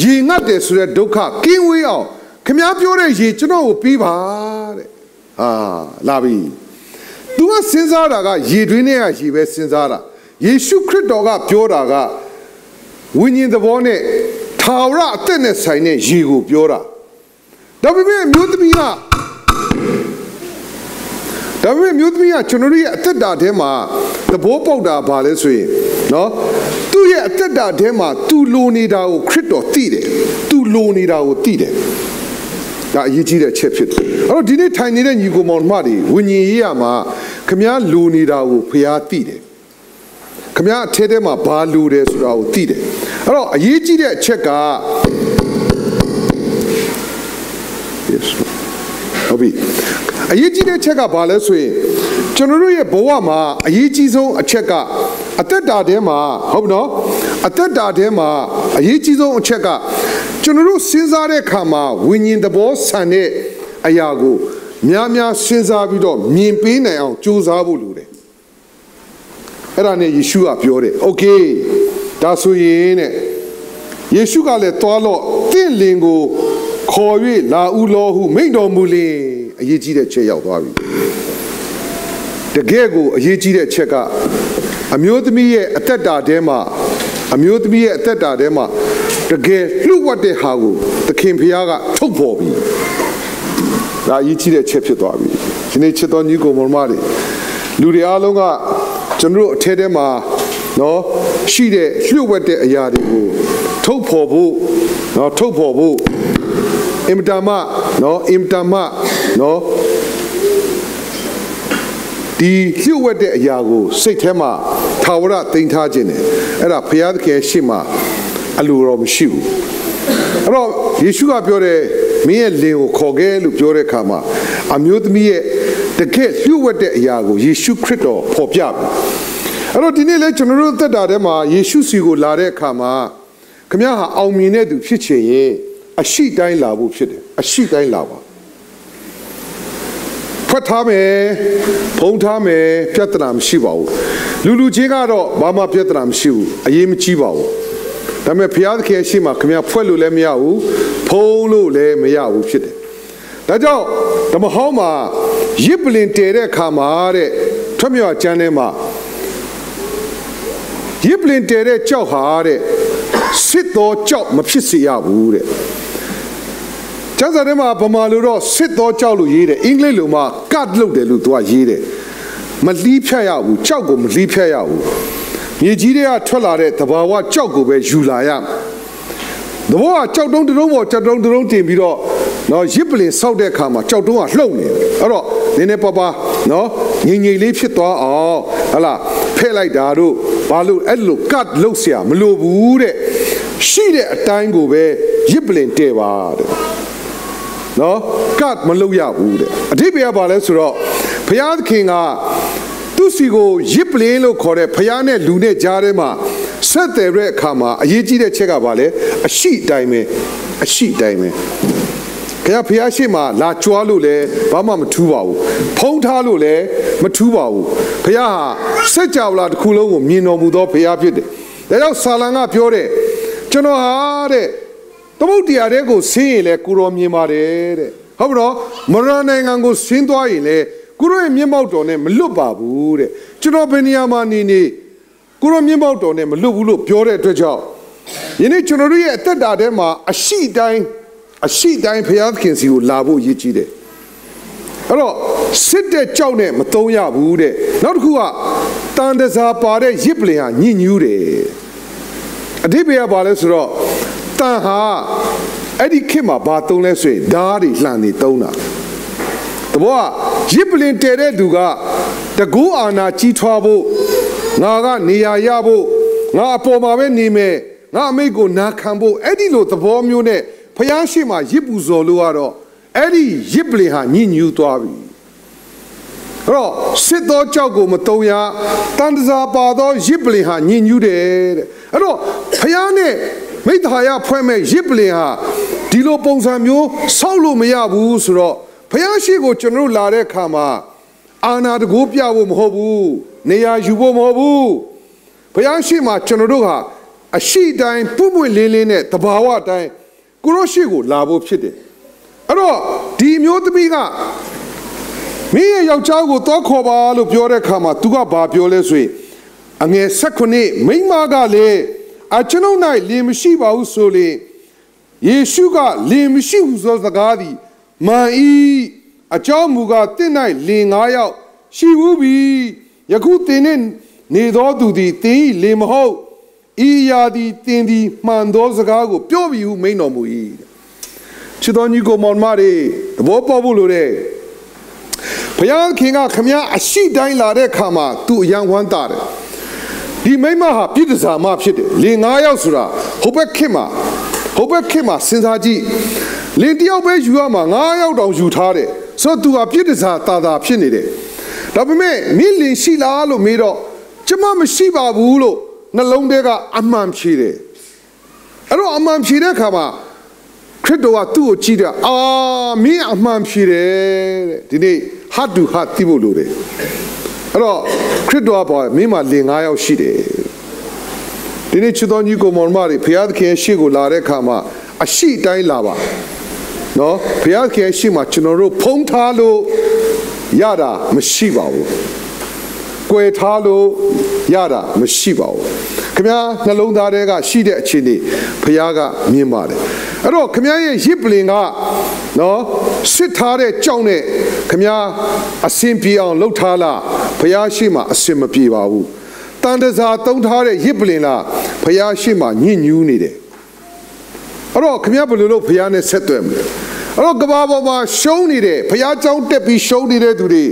ရေငတ်တယ်ဆိုတဲ့ဒုက္ခကင်းဝေးအောင်ခမားပြောတဲ့ရေကျွန်တော်ကိုပြီးပါတဲ့ဟာလာပြီသူကစဉ်းစားတာကရေတွင်းထဲကရေပဲစဉ်းစားတာယေရှုခရစ်တော်ကပြောတာကဝိညာဉ်သဘောနဲ့ ထာဝရအသက်နဲ့ဆိုင်တဲ့ရေကိုပြောတာဒါပေမဲ့မြို့သမီးကဒါပေမဲ့မြို့သမီးကကျွန်တော်တို့ရဲ့အသက်တာထဲမှာသဘောပေါက်တာဘာလဲဆိုရင်နော်သူ့ရဲ့အသက်တာထဲမှာသူလိုနေတာကိုခရစ်တော်သိတယ်သူလိုနေတာကိုသိတယ်ဒါအရေးကြီးတဲ့ချက်ဖြစ်တယ်အဲ့တော့ဒီနေ့ထိုင်နေတဲ့ညီကိုမောင်မတွေဝิญဉ်ရေးရမှာခမည်းလိုနေတာကိုဖျားသိတယ် ခမည်းအထဲထဲမှာဘာလိုတယ်ဆိုတာကိုသိတယ်အဲ့တော့အရေးကြီးတဲ့အချက်က yes ဟုတ်ပြီအရေးကြီးတဲ့ချက်ကဘာလဲဆိုရင်ကျွန်တော်တို့ရဲ့ဘဝမှာအရေးကြီးဆုံးအချက်ကအသက်တာထဲမှာဟုတ်နော်အသက်တာထဲမှာအရေးကြီးဆုံးအချက်ကကျွန်တော်တို့စဉ်းစားတဲ့အခါမှာဝิญဉ်သဘောဆန်တဲ့အရာကိုများများစဉ်းစားပြီးတော့မြင်ပေးနိုင်အောင်ကြိုးစားဖို့လိုတယ် အဲ့ဒါနဲ့ယေရှုကပြောတယ်โอเคဒါဆိုရင်တဲ့ယေရှုကလည်းသွားတော့တင့်လင်ကိုခေါ်၍လာဦးလောဟုမိန့်တော်မူလင်အရေးကြီးတဲ့ချက်ရောက်သွားပြီတကယ်ကိုအရေးကြီးတဲ့ချက်ကအမျိုးသမီးရဲ့အသက်တာထဲမှာအမျိုးသမီးရဲ့အသက်တာထဲမှာတကယ်လှုပ်ဝတ်တဲ့ဟာကိုသခင်ဖျားကထုတ်ဖော်ပြီဒါအရေးကြီးတဲ့ချက်ဖြစ်သွားပြီဒီနေ့ချစ်တော်ညီကိုမောင်မတွေလူတွေအားလုံးက ကျွန်တော်တို့အထဲထဲမှာနော်ရှိတဲ့လှုပ်ဝတ်တဲ့အရာတွေကိုထုတ်ဖော်ဖို့နော်ထုတ်ဖော်ဖို့အင်မတန်မှနော်အင်မတန်မှနော်ဒီလျှို့ဝှက်တဲ့အရာကိုစိတ်ထဲမှာထာဝရတင်ထားခြင်းတယ်အဲ့ဒါဘုရားသခင်ရှေ့မှာအလိုတော်မရှိဘူးအဲ့တော့ယေရှုကပြောတယ်မင်းရဲ့လင်ကိုခေါ်ခဲ့လို့ပြောတဲ့အခါမှာအမျိုးသမီးရဲ့ တကယ်လျှို့ဝှက်တဲ့အရာကိုယေရှုခရစ်တော်ဖော်ပြပြီအဲ့တော့ဒီနေ့လဲကျွန်တော်တို့သက်တာထဲမှာယေရှုစီကိုလာတဲ့အခါမှာခမရဟာအောင်မြင်တဲ့သူဖြစ်ချင်ရင်အရှိတိုင်းလာဖို့ဖြစ်တယ်အရှိတိုင်းလာပါဖွက်ထားမယ်ဖုံးထားမယ်ပြဿနာမရှိပါဘူးလူလူချင်းကတော့ဘာမှပြဿနာမရှိဘူးအရေးမကြီးပါဘူးဒါပေမဲ့ဘုရားသခင်ရှိမှခင်ဗျာဖွက်လို့လည်းမရဘူးဖုံးလို့လည်းမရဘူးဖြစ်တယ်ဒါကြောင့်ဓမ္မဟောင်းမှာ ရစ်ပလင်တည်တဲ့အခါမှာတဲ့ထွက်မြောက်ကျမ်းထဲမှာရစ်ပလင်တည်တဲ့ကြောက်ဟာတဲ့စစ်တော်ကြောက်မဖြစ်စေရဘူးတဲ့ကျမ်းစာထဲမှာဗမာလိုတော့စစ်တော်ကြောက်လို့ရေးတယ်အင်္ဂလိပ်လိုမှ cut လုပ်တယ်လို့သူကရေးတယ်မလီးဖြတ်ရဘူးကြောက်ကိုမလီးဖြတ်ရဘူးမြေကြီးတွေကထွက်လာတဲ့တဘာဝကြောက်ကိုပဲယူလာရမယ်တဘောကကြောက်တုံးတုံးပေါ်ကြောက်တုံးတုံးတင်ပြီးတော့ နော်ရစ်ပလင်ဆောက်တဲ့အခါမှာကြောက်တုံးကလှုပ်နေတယ်အဲ့တော့နည်းနည်းပါးပါနော်ငြိမ်ငြိမ်လေးဖြစ်သွားအောင်ဟလာဖဲ့လိုက်တာတို့ဘာလို့အဲ့လို cut လုပ်เสียမလိုဘူးတဲ့ရှိတဲ့အတိုင်းကိုပဲရစ်ပလင်တဲ့ပါတဲ့နော်ကတ်မလုပ်ရဘူးတဲ့အဓိပ္ပာယ်ကဘာလဲဆိုတော့ဘုရားသခင်ကသူစီကိုရစ်ပလင်းလို့ခေါ်တဲ့ဘုရားနဲ့လူနဲ့ကြားထဲမှာဆက်တယ်တဲ့အခါမှာအရေးကြီးတဲ့ချက်ကဘာလဲအရှိတိုင်းပဲအရှိတိုင်းပဲ ခင်ဗျာဖះရှိမှလာကြွားလို့လည်းဘာမှမထူးပါဘူးဖုံးထားလို့လည်းမထူးပါဘူးဖះဟာစက်ကြဝဠာတစ်ခုလုံးကိုမြင်တော်မူသောဖះဖြစ်တယ်ဒါကြောင့်ဆာလံကပြောတယ်ကျွန်တော်ဟာတဲ့သမုတ်တရားတွေကိုဆင်းရင်လဲကိုရောမြင်ပါတယ်တဲ့ဟုတ်ပြီနော်မရဏနိုင်ငံကိုဆင်းသွားရင်လဲကိုရောရဲ့မျက်မှောက်တော်နဲ့မလွတ်ပါဘူးတဲ့ကျွန်တော်ဘယ်နေရာမှာနေနေကိုရောမျက်မှောက်တော်နဲ့မလွတ်ဘူးလို့ပြောတဲ့အတွက်ကြောင့်ယနေ့ကျွန်တော်တို့ရဲ့အသက်တာထဲမှာအရှိတိုင်း အရှိတိုင်းဘုရားသခင်စီကိုလာဖို့ရည်ကြီးတယ်အဲ့တော့စစ်တဲ့ကြောက်နဲ့မတုံးရဘူးတဲ့နောက်တစ်ခုကတန်တစားပါတဲ့ရစ်ပလင်ဟာညှဉ်းညူးတယ်အဓိပ္ပာယ်ကဘာလဲဆိုတော့တန်ဟာအဲ့ဒီခေတ်မှာဘာတုံးလဲဆိုရင်ဓာတ်တွေလှန်နေတုံးတာတဘောကရစ်ပလင်တဲတဲ့သူကတကူအာနာကြီးထွားဖို့ငါကနေရာရဖို့ငါအပေါ်မှာပဲနေမယ်ငါအမိတ်ကိုနာခံဖို့အဲ့ဒီလိုသဘောမျိုးနဲ့ ဖျားရှိမှရစ်ပူဇော်လို့ကတော့အဲ့ဒီရစ်ပလင်ဟာညှဉ်းညူးသွားပြီအဲ့တော့စစ်သောကြောက်ကိုမတုံရတန်တစားပါသောရစ်ပလင်ဟာညှဉ်းညူးတယ်တဲ့အဲ့တော့ဖျားနဲ့မိသားရဖွဲ့မဲ့ရစ်ပလင်ဟာဒီလိုပုံစံမျိုးဆောက်လို့မရဘူးဆိုတော့ဖျားရှိကိုကျွန်တော်တို့လာတဲ့အခါမှာအာနာတကိုးပြဖို့မဟုတ်ဘူးနေရာယူဖို့မဟုတ်ဘူးဘုရားရှိမှကျွန်တော်တို့ဟာအရှိတိုင်းပုပွင့်လင်းလင်းနဲ့တဘာဝတိုင်း ကိုရောရှိကိုလာဖို့ဖြစ်တယ်အဲ့တော့ဒီမျိုးသမီးကမင်းရဲ့ယောက်ျားကိုတောခေါ်ပါလို့ပြောတဲ့အခါမှာ तू ကဘာပြောလဲဆိုရင်အငယ်၁၉မိန်းမကလည်းအကျွန်ုပ်၌လင်မရှိပါဘူးဆိုလေယေရှုကလင်မရှိဘူးဆိုစကားသည်မှန်ဤအကြောင်းမူကားတင့်၌လင်၅ယောက်ရှိဘူးပြီယခုတင်နဲ့နေသောသူသည်တင်းဤလင်မဟုတ် ဤရာသည်တင်းသည်မှန်သောစကားကိုပြောပြီးဟုမိန်တော်မူ၏ချစ်တော်ညီကိုမောင်မတွေသဘောပေါက်ဖို့လိုတဲ့ဘုရားခင်ကခမည်းအရှိတိုင်းလာတဲ့ခါမှာသူအယံဝမ်းတာတယ်ဒီမိမဟာပြည့်တစားမဖြစ်တယ်လင်၅ယောက်ဆိုတာဟိုဘက်ခင်မှာဟိုဘက်ခင်မှာစဉ်းစားကြည့်လင်တယောက်ပဲယူရမှာ9ယောက်တောင်ယူထားတယ်ဆိုတော့ तू ဟာပြည့်တစားတာတာဖြစ်နေတယ်ဒါပေမဲ့မင်းလင်ရှိလားလို့မေးတော့ကျမမရှိပါဘူးလို့ နှလုံးထဲကအမှန်ဖြေတယ်အဲ့တော့အမှန်ဖြေတဲ့အခါမှာခရစ်တော်ကသူ့ကိုကြည့်တယ်အာမင်းအမှန်ဖြေတယ်တဲ့ဒီနေ့ heart to heart သိဖို့လိုတယ်အဲ့တော့ခရစ်တော်ကပြောမင်းမှာလင်9ယောက်ရှိတယ်ဒီနေ့ချစ်တော်ညီကိုမောင်မတွေဘုရားသခင်ရှေ့ကိုလာတဲ့အခါမှာအရှိတိုင်းလာပါနော်ဘုရားခင်ရှိမှကျွန်တော်တို့ဖုံးထားလို့ရတာမရှိပါဘူး။ကွယ်ထားလို့ရတာမရှိပါဘူး။ ခင်ဗျာနှလုံးသားထဲကရှိတဲ့အခြေအနေဘုရားကမြင်ပါတယ်။အဲ့တော့ခင်ဗျာရဲ့ရစ်ပလင်ကနော်စစ်ထားတဲ့ကြောက်နဲ့ခင်ဗျာအစင်ပြေအောင်လှုပ်ထားလားဘုရားရှိမှအစင်မပြေပါဘူး။တန်တစားတုံးထားတဲ့ရစ်ပလင်လားဘုရားရှိမှညှဉ်းညူးနေတယ်။အဲ့တော့ခင်ဗျာဘယ်လိုလုပ်ဘုရားနဲ့ဆက်သွယ်မလဲ။ အဲ့တော့ကဘာပေါ်မှာရှုံးနေတယ်ဘုရားကျောင်းတက်ပြီးရှုံးနေတဲ့သူတွေ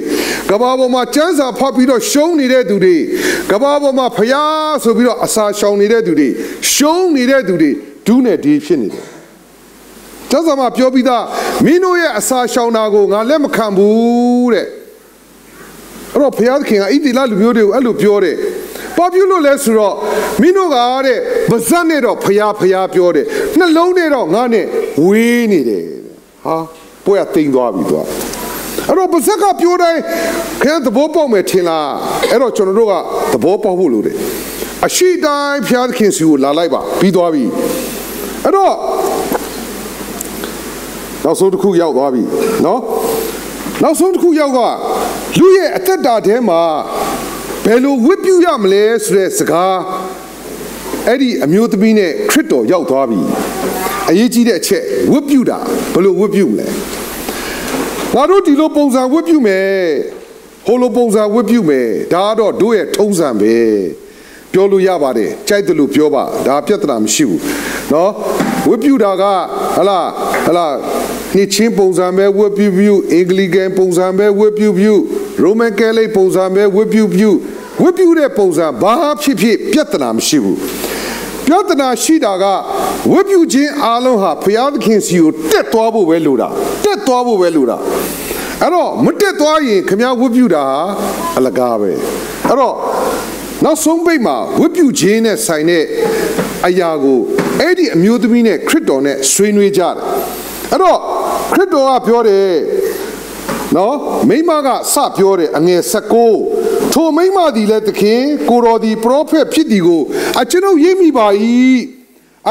ကဘာပေါ်မှာကျမ်းစာဖတ်ပြီးတော့ရှုံးနေတဲ့သူတွေကဘာပေါ်မှာဘုရားဆိုပြီးတော့အစာရှောင်နေတဲ့သူတွေရှုံးနေတဲ့သူတွေဒူးနဲ့ဒီဖြစ်နေတယ်ကျမ်းစာမှာပြောပြီးသားမင်းတို့ရဲ့အစာရှောင်တာကိုငါလက်မခံဘူးတဲ့အဲ့တော့ဘုရားသခင်ကဣတိလလူမျိုးတွေကိုအဲ့လိုပြောတယ်ဘာပြုလို့လဲဆိုတော့မင်းတို့ကတဲ့ဗဇက်နဲ့တော့ဖျားဖျားပြောတယ်နှလုံးနဲ့တော့ငါနဲ့ဝေးနေတယ် ဟာပွဲကတိမ်သွားပြီသွားအဲ့တော့ပါဇက်ကပြောတိုင်းခင်ဗျသဘောပေါက်မယ်ထင်လားအဲ့တော့ကျွန်တော်တို့ကသဘောပေါက်ဖို့လိုတယ်အရှိတိုင်းဖျားသခင်စီကိုလာလိုက်ပါပြီးသွားပြီအဲ့တော့နောက်ဆုံးတစ်ခုရောက်သွားပြီเนาะနောက်ဆုံးတစ်ခုရောက်ကလူရဲ့အသက်တာထဲမှာဘယ်လိုဝတ်ပြုရမလဲဆိုတဲ့စကားအဲ့ဒီအမျိုးသမီးနဲ့ခရစ်တော်ရောက်သွားပြီ အရေးကြီးတဲ့အချက်ဝတ်ပြုတာဘယ်လိုဝတ်ပြုမလဲငါတို့ဒီလိုပုံစံဝတ်ပြုမယ်ဟိုလိုပုံစံဝတ်ပြုမယ်ဒါကတော့တို့ရဲ့ထုံးစံပဲပြောလို့ရပါတယ်ကြိုက်တယ်လို့ပြောပါဒါပြဿနာမရှိဘူးเนาะဝတ်ပြုတာကဟလာဟလာနှစ်ချင်းပုံစံပဲဝတ်ပြုပြုအင်္ဂလိကန်ပုံစံပဲဝတ်ပြုပြုရိုမန်ကဲလိတ်ပုံစံပဲဝတ်ပြုပြုဝတ်ပြုတဲ့ပုံစံဘာဖြစ်ဖြစ်ပြဿနာမရှိဘူးပြဿနာရှိတာက ဝတ်ပြုခြင်းအားလုံးဟာဘုရားသခင်စီကိုတက်သွားဖို့ပဲလိုတာတက်သွားဖို့ပဲလိုတာအဲ့တော့မတက်သွားရင်ခမည်းဝတ်ပြုတာအလကားပဲအဲ့တော့နောက်ဆုံးပိတ်မှာဝတ်ပြုခြင်းနဲ့ဆိုင်တဲ့အရာကိုအဲ့ဒီအမျိုးသမီးနဲ့ခရစ်တော်နဲ့ဆွေးနွေးကြတယ်အဲ့တော့ခရစ်တော်ကပြောတယ်နော်မိမကစပြောတယ်အငယ်16ထိုမိမသည်လည်းသခင်ကိုတော်သည်ပရောဖက်ဖြစ်သည်ကိုအကျွန်ုပ်ရိပ်မိပါ၏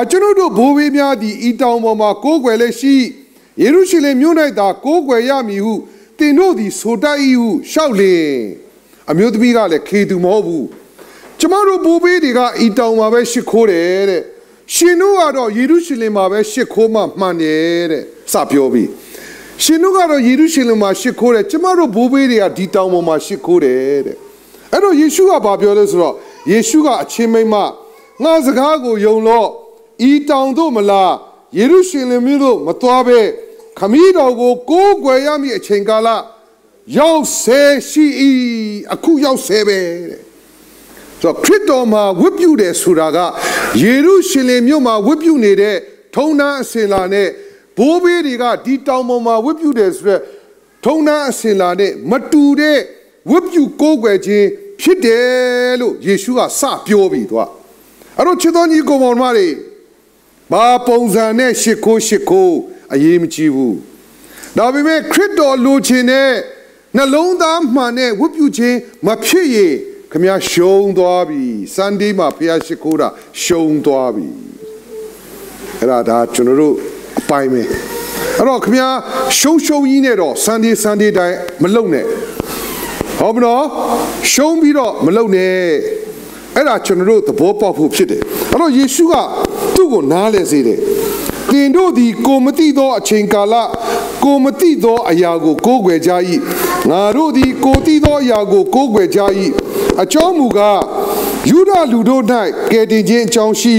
အကျွန်ုပ်တို့ဘိုးဘေးများသည်ဤတောင်ပေါ်မှာကိုးကွယ်လက်ရှိယေရုရှလင်မြို့၌သာကိုးကွယ်ရမည်ဟု တင်တို့သည်ဆိုတတ်၏ဟုရှောက်လင်အမျိုးသမီးကလည်းခေသူမဟုတ်ဘူးကျမတို့ဘိုးဘေးတွေကဤတောင်မှာပဲရှ िख ိုးတယ်တဲ့ရှင်တို့ကတော့ယေရုရှလင်မှာပဲရှ िख ိုးမှမှန်တယ်တဲ့စပြောပြီးရှင်တို့ကတော့ယေရုရှလင်မှာရှ िख ိုးတယ်ကျမတို့ဘိုးဘေးတွေကဒီတောင်ပေါ်မှာရှ िख ိုးတယ်တဲ့အဲ့တော့ယေရှုကဘာပြောလဲဆိုတော့ယေရှုကအချင်းမိမ့်မငါစကားကိုယုံလို့ ဤတောင်တို့မလားယေရုရှလင်မြို့သို့မသွားဘဲခမည်းတော်ကိုကိုးကွယ်ရမည့်အချိန်ကာလရောက်ဆဲရှိ၏အခုရောက်ဆဲပဲတဲ့ဆိုတော့ခရစ်တော်မှာဝတ်ပြုတယ်ဆိုတာကယေရုရှလင်မြို့မှာဝတ်ပြုနေတဲ့ထုံးတန်းအစဉ်လာနဲ့ဘိုးဘေးတွေကဒီတောင်ပေါ်မှာဝတ်ပြုတယ်ဆိုတော့ထုံးတန်းအစဉ်လာနဲ့မတူတဲ့ဝတ်ပြုကိုးကွယ်ခြင်းဖြစ်တယ်လို့ယေရှုကစပြောပြီးသွားအဲ့တော့ချစ်တော်ညီကိုမောင်မတွေ ဘာပုံစံနဲ့ရှ िख ိုးရှ िख ိုးအရေးမကြီးဘူးဒါပေမဲ့ခရစ်တော်လိုချင်တဲ့နှလုံးသားမှန်တဲ့ဝတ်ပြုခြင်းမဖြစ်ရင်ခမရှုံးသွားပြီစန်ဒေးမှာဖျားရှိခိုးတာရှုံးသွားပြီအဲ့ဒါဒါကျွန်တော်တို့အပိုင်းပဲအဲ့တော့ခမရှုံးရှုံးကြီးနဲ့တော့စန်ဒေးစန်ဒေးတိုင်းမလုံနဲ့ဟုတ်မနော်ရှုံးပြီးတော့မလုံနဲ့ အဲ့ဒါကျွန်တော်တို့သဘောပေါက်ဖို့ဖြစ်တယ်အဲ့တော့ယေရှုကသူ့ကိုနားလဲစေတယ်သင်တို့သည်ကိုမတိသောအချိန်ကာလကိုမတိသောအရာကိုကိုးကွယ်ကြ၏ငါတို့သည်ကိုတိသောအရာကိုကိုးကွယ်ကြ၏အကြောင်းမူကားယူဒလူတို့၌ကယ်တင်ခြင်းအကြောင်းရှိ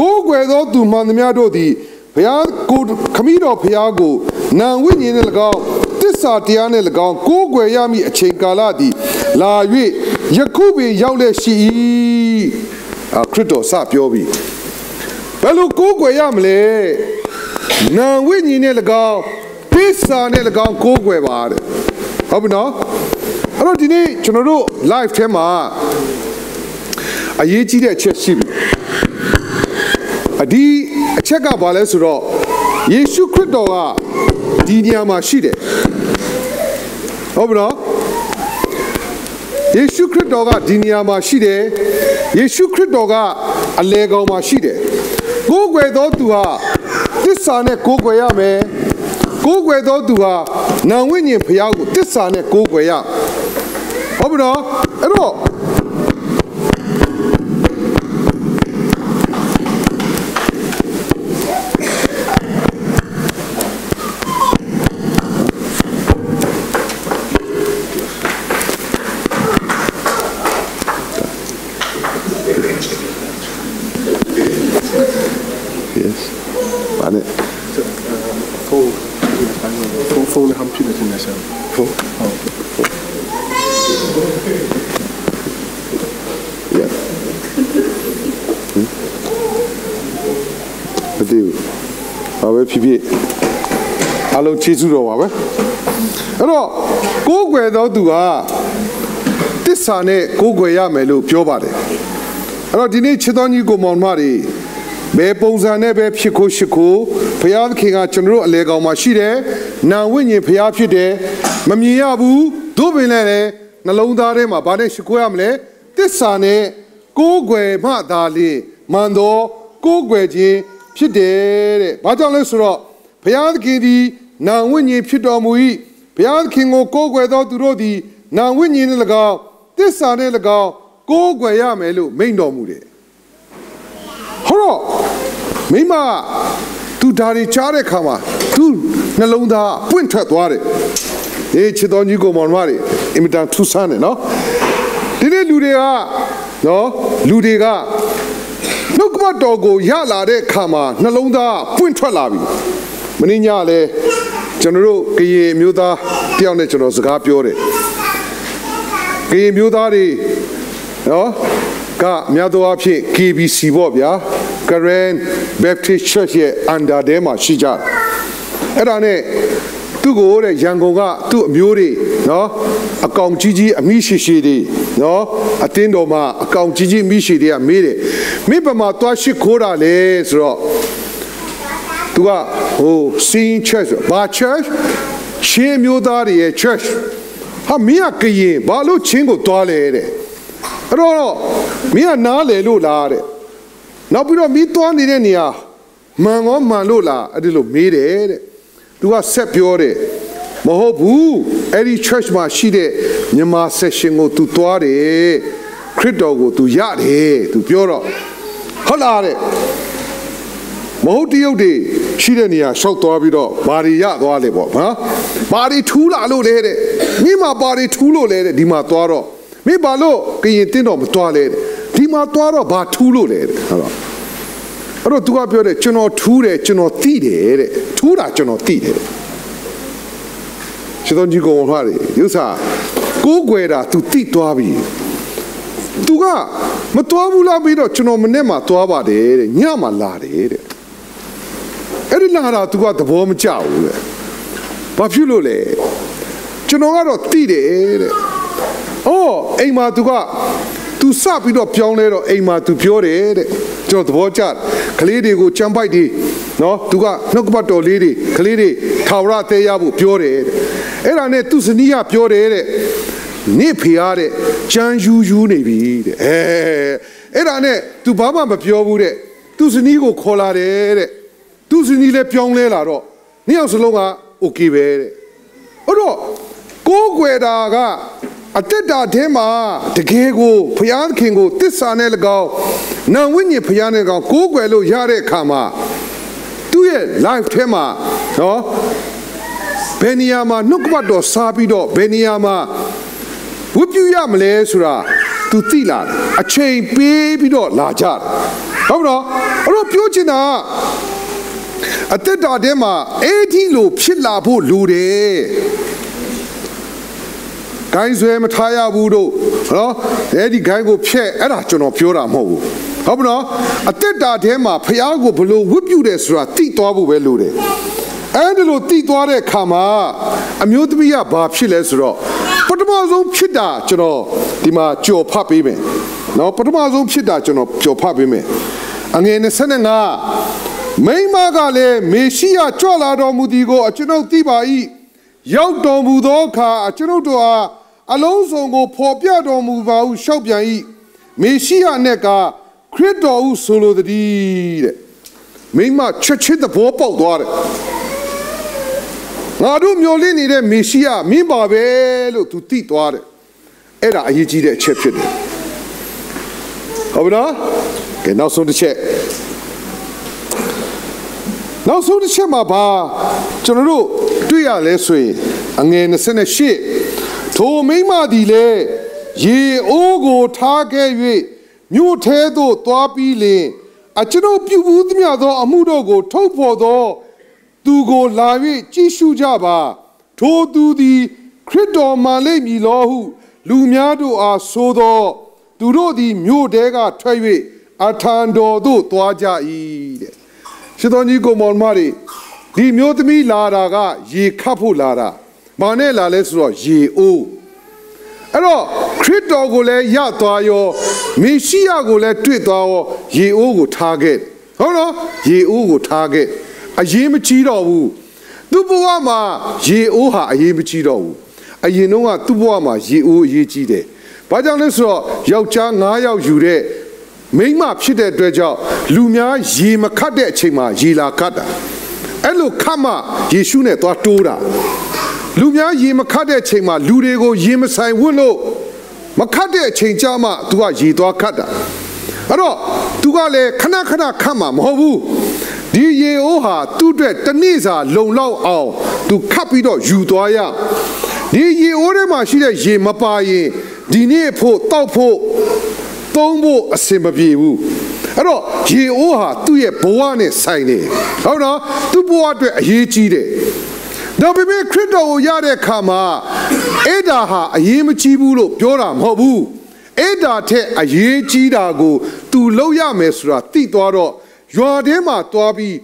ကိုးကွယ်သောသူမှန်သမျှတို့သည်ဘုရားကိုခမည်းတော်ဘုရားကိုနာဝိညာဉ်နှင့်၎င်းတစ္ဆာတရားနှင့်၎င်းကိုးကွယ်ရမည့်အချိန်ကာလသည်လာ၍ ယခုပင်ရောက်လက်ရှိ၏အခရစ်တော်စပြောပြီးဘယ်လိုကိုးကွယ်ရမလဲနာဝိညာဉ်နဲ့၎င်းသစ္စာနဲ့၎င်းကိုးကွယ်ပါတဲ့ဟုတ်ပြီနော်အဲ့တော့ဒီနေ့ကျွန်တော်တို့ live ထဲမှာအရေးကြီးတဲ့အချက်ရှိပြီအဒီအချက်ကဘာလဲဆိုတော့ယေရှုခရစ်တော်ကဒီနေရာမှာရှိတယ်ဟုတ်ပြီနော် ယေရှုခရစ်တော်ကဒီနေရာမှာရှိတယ်ယေရှုခရစ်တော်ကအလေကောင်မှာရှိတယ်ကိုးကွယ်သောသူဟာတစ္ဆာနဲ့ကိုးကွယ်ရမယ်ကိုးကွယ်သောသူဟာနာဝိညာဉ်ဖျားကိုတစ္ဆာနဲ့ကိုးကွယ်ရဟုတ်ပြီနော်အဲ့တော့ဘာနဲ့ ဖုန်းဖုန်းဖုန်းနဲ့ဟမ်ဖြစ်နေတယ်ဆရာ ဖုန်း ဟုတ် Yeah. မသိဘူး။ဘာပဲဖြစ်ဖြစ်အ လုံးချေးစုတော်ပါပဲ။အဲ့တော့ကိုးကွယ်သောသူဟာတစ္ဆာနဲ့ကိုးကွယ်ရမယ်လို့ပြောပါတယ်။အဲ့တော့ဒီနေ့ချစ်တော်ကြီးကိုမောင်မတွေဘယ်ပုံစံနဲ့ပဲဖြစ်ခိုးရှိခိုးဘုရားသခင်ကကျွန်တော်တို့အလဲကောင်မှာရှိတယ်။နာဝိညာဉ်ဘုရားဖြစ်တယ်။မမြင်ရဘူး။တို့ပင်လည်းနှလုံးသားထဲမှာဘာနဲ့ရှိခိုးရမလဲ။တစ္ဆာနဲ့ကိုးကွယ်မှသာလေမှန်သောကိုးကွယ်ခြင်းဖြစ်တယ်တဲ့။ဘာကြောင့်လဲဆိုတော့ဘုရားသခင်သည် နာဝိညာဉ်ဖြစ်တော်မူ၏ဘုရားသခင်ကိုကိုးကွယ်သောသူတို့သည်နာဝိညာဉ်နှင့်၎င်းတစ္ဆာနှင့်၎င်းကိုးကွယ်ရမယ်လို့မိန့်တော်မူတယ်။ဟောတော့မိမသူဒါတွေချားတဲ့ခါမှာသူနှလုံးသားပွင့်ထွက်သွားတယ်။အေးချစ်တော်ကြီးကိုမောင်မတွေအင်မတန်ထူးဆန်းတယ်နော်။ဒီနေ့လူတွေကနော်လူတွေကနှုတ်ကပတ်တော်ကိုရလာတဲ့ခါမှာနှလုံးသားပွင့်ထွက်လာပြီ။မင်းညလည်း ကျွန်တော်တို့ကရင်မျိုးသားတယောက်နဲ့ကျွန်တော်စကားပြောတယ်။ကရင်မျိုးသားတွေနော်ကများသောအားဖြင့် KBC ပေါ့ဗျာ Karen Baptist Church ရဲ့ under ထဲမှာရှိကြတယ်အဲ့ဒါနဲ့သူ့ကိုတဲ့ရန်ကုန်ကသူ့အမျိုးတွေနော်အကောင်ကြီးကြီးအမိရှိရှိတွေနော်အတင်းတော်မှာအကောင်ကြီးကြီးအမိရှိတွေကမေးတယ်မိဘမှာသွားရှိခိုးတာလေဆိုတော့ သူကဟို Saint Church ဘာ Church ရှင်းမျိုးသားတွေရဲ့ Church ဟာမင်းကကရင်ဘာလို့ချင်းကိုသွားလဲတဲ့အဲ့တော့မင်းကနားလေလို့လားတဲ့နောက်ပြီးတော့မင်းသွားနေတဲ့နေရာမှန်ကောမှန်လို့လားအဲ့ဒီလိုမေးတယ်တဲ့သူကဆက်ပြောတယ် မဟုတ်ဘူးအဲ့ဒီ church မှာရှိတဲ့မြန်မာ session ကို तू သွားတယ်ခရစ်တော်ကို तू ရတယ် तू ပြောတော့ဟုတ်လားတဲ့ မဟုတ်တရုတ်တွေရှိတဲ့နေရာရှောက်သွားပြီးတော့ဘာတွေရသွားလဲပေါ့နော်ဘာတွေထူးလာလို့လဲတဲ့မိမှာဘာတွေထူးလို့လဲတဲ့ဒီမှာသွားတော့မိဘာလို့ကရင်တင်းတော့မသွားလဲတဲ့ဒီမှာသွားတော့ဘာထူးလို့လဲတဲ့ဟုတ်လားအဲ့တော့သူကပြောတယ်ကျွန်တော်ထူးတယ်ကျွန်တော်သိတယ်တဲ့ထူးတာကျွန်တော်သိတယ်ရှင်တော်ကြီးကောင်ဟာလေရုပ်စာကိုးကွယ်တာ तू သိသွားပြီ तू ကမသွားဘူးလားပြီးတော့ကျွန်တော်မနဲ့မှသွားပါတယ်တဲ့ညမှလာတယ်တဲ့ အဲ့ဒီလာတာ तू ကသဘောမကျဘူးလေဘာဖြစ်လို့လဲကျွန်တော်ကတော့သိတယ်တဲ့အော်အိမ်မှာ तू က तू စပြီးတော့ပြောင်းလဲတော့အိမ်မှာ तू ပြောတယ်တဲ့ကျွန်တော်သဘောကျကလေးတွေကိုကြံပိုက်တွေနော် तू ကနှုတ်ကပတ်တော်လေးတွေကလေးတွေထာဝရသေးရဖို့ပြောတယ်တဲ့အဲ့ဒါနဲ့သူစနီးကပြောတယ်တဲ့နေဖေရတဲ့ကြမ်းယူယူနေပြီတဲ့အဲအဲ့ဒါနဲ့ तू ဘာမှမပြောဘူးတဲ့သူစနီးကိုခေါ်လာတယ်တဲ့ သူစနီးလည်းပြောင်းလဲလာတော့နှစ်ယောက်စလုံးက okay ပဲတဲ့အဲ့တော့ကိုးကွယ်တာကအတက်တာထဲမှာတကယ်ကိုဘုရားခင်ကိုတစ္ဆာနဲ့၎င်းနာဝိညာဉ်ဘုရားနဲ့၎င်းကိုးကွယ်လို့ရတဲ့အခါမှာသူ့ရဲ့ life ထဲမှာနော်ဘယ်နေရာမှာနှုတ်ကပတ်တော်စားပြီးတော့ဘယ်နေရာမှာဝတ်ပြုရမလဲဆိုတာ तू သိလာတယ်အချိန်ပေးပြီးတော့လာကြတယ်ဟုတ်မလားအဲ့တော့ပြောချင်တာ အသက်တာထဲမှာအဲ့ဒီလိုဖြစ်လာဖို့လိုတယ်ဂိုင်းဆွဲမထားရဘူးတို့နော်အဲ့ဒီဂိုင်းကိုဖျက်အဲ့ဒါကျွန်တော်ပြောတာမဟုတ်ဘူးဟုတ်မလားအသက်တာထဲမှာဖះကိုဘလို့ဝတ်ပြုတယ်ဆိုတာသိသွားဖို့ပဲလိုတယ်အဲ့ဒီလိုသိသွားတဲ့အခါမှာအမျိုးသမီးကဘာဖြစ်လဲဆိုတော့ပထမဆုံးဖြစ်တာကျွန်တော်ဒီမှာကြော်ဖတ်ပေးမယ်နော်ပထမဆုံးဖြစ်တာကျွန်တော်ကြော်ဖတ်ပေးမယ်အငယ်25 မိမကလည်းမေရှိယကြွလာတော်မူသည်ကိုအကျွန်ုပ်သိပါ၏ရောက်တော်မူသောအခါအကျွန်ုပ်တို့အားအလုံးစုံကို ဖော်ပြတော်မူပါဟုရှောက်ပြန်၏မေရှိယနဲ့ကခရစ်တော်ဟုဆိုလိုသည်တဲ့မိမချက်ချစ်သဘောပေါက်သွားတယ်ငါတို့မျောလင့်နေတဲ့မေရှိယမင်းပါပဲလို့သူသိသွားတယ်အဲ့ဒါအရေးကြီးတဲ့အချက်ဖြစ်တယ်ဟုတ်ပြီနော်ကဲနောက်ဆုံးတစ်ချက် နောက်ဆုံးတစ်ချက်မှာပါကျွန်တော်တို့တွေ့ရလဲဆိုရင်အငယ်28ထိုမိမသည်လေရေအိုးကိုထားခဲ့၍မြို့ထဲသို့သွားပြီးလင်အကျွန်ုပ်ပြုဘူးသမျှသော အမှုတို့ကို ထုတ်ဖော်သော သူကိုလာ၍ကြည့်ရှုကြပါ ထိုသူသည်ခရစ်တော်မှလိမ့်မည်လောဟု လူများတို့အားဆိုသော သူတို့သည်မြို့တဲကထွက်၍အထံတော်သို့သွားကြ၏တဲ့ ရှင်တော်ကြီးကိုမောင်မတွေဒီမျိုးသမီးလာတာကရေခတ်ဖို့လာတာဘာနဲ့လာလဲဆိုတော့ရေအိုးအဲ့တော့ခရစ်တော်ကိုလည်းရသွားရောမေရှိယကိုလည်းတွေ့သွားရောရေအိုးကိုထားခဲ့ဟုတ်နော်ရေအိုးကိုထားခဲ့အရေးမကြီးတော့ဘူးသူ့ဘဝမှာရေအိုးဟာအရေးမကြီးတော့ဘူးအရင်တော့ကသူ့ဘဝမှာရေအိုးအရေးကြီးတယ်ဘာကြောင့်လဲဆိုတော့ယောက်ျား9ယောက်ယူတဲ့ မိမဖြစ်တဲ့အတွက်ကြောင့်လူများရေမခတ်တဲ့အချိန်မှာရေလာခတ်တာအဲ့လိုခတ်မှယေရှုနဲ့သွားတိုးတာလူများရေမခတ်တဲ့အချိန်မှာလူတွေကိုရေမဆိုင်ဝတ်လို့မခတ်တဲ့အချိန်ကြာမှ तू ကရေသွားခတ်တာအဲ့တော့ तू ကလည်းခဏခဏခတ်မှာမဟုတ်ဘူးဒီရေအိုးဟာသူ့အတွက်တနေ့စာလုံလောက်အောင် သူခတ်ပြီးတော့ယူသွားရဒီရေအိုးထဲမှာရှိတဲ့ရေမပါရင်ဒီနေ့ဖို့တောက်ဖို့ သုံးဖို့အဆင်မပြေဘူးအဲ့တော့ရေအိုးဟာသူ့ရဲ့ဘဝနဲ့ဆိုင်နေဟုတ်နော်သူ့ဘဝအတွက်အရေးကြီးတယ်ဒါပေမဲ့ခရစ်တော်ကိုရတဲ့အခါမှာအဲ့ဒါဟာအရေးမကြီးဘူးလို့ပြောတာမဟုတ်ဘူးအဲ့ဒါထက်အရေးကြီးတာကို तू လောက်ရမယ်ဆိုတာသိသွားတော့ရွာထဲမှာသွားပြီး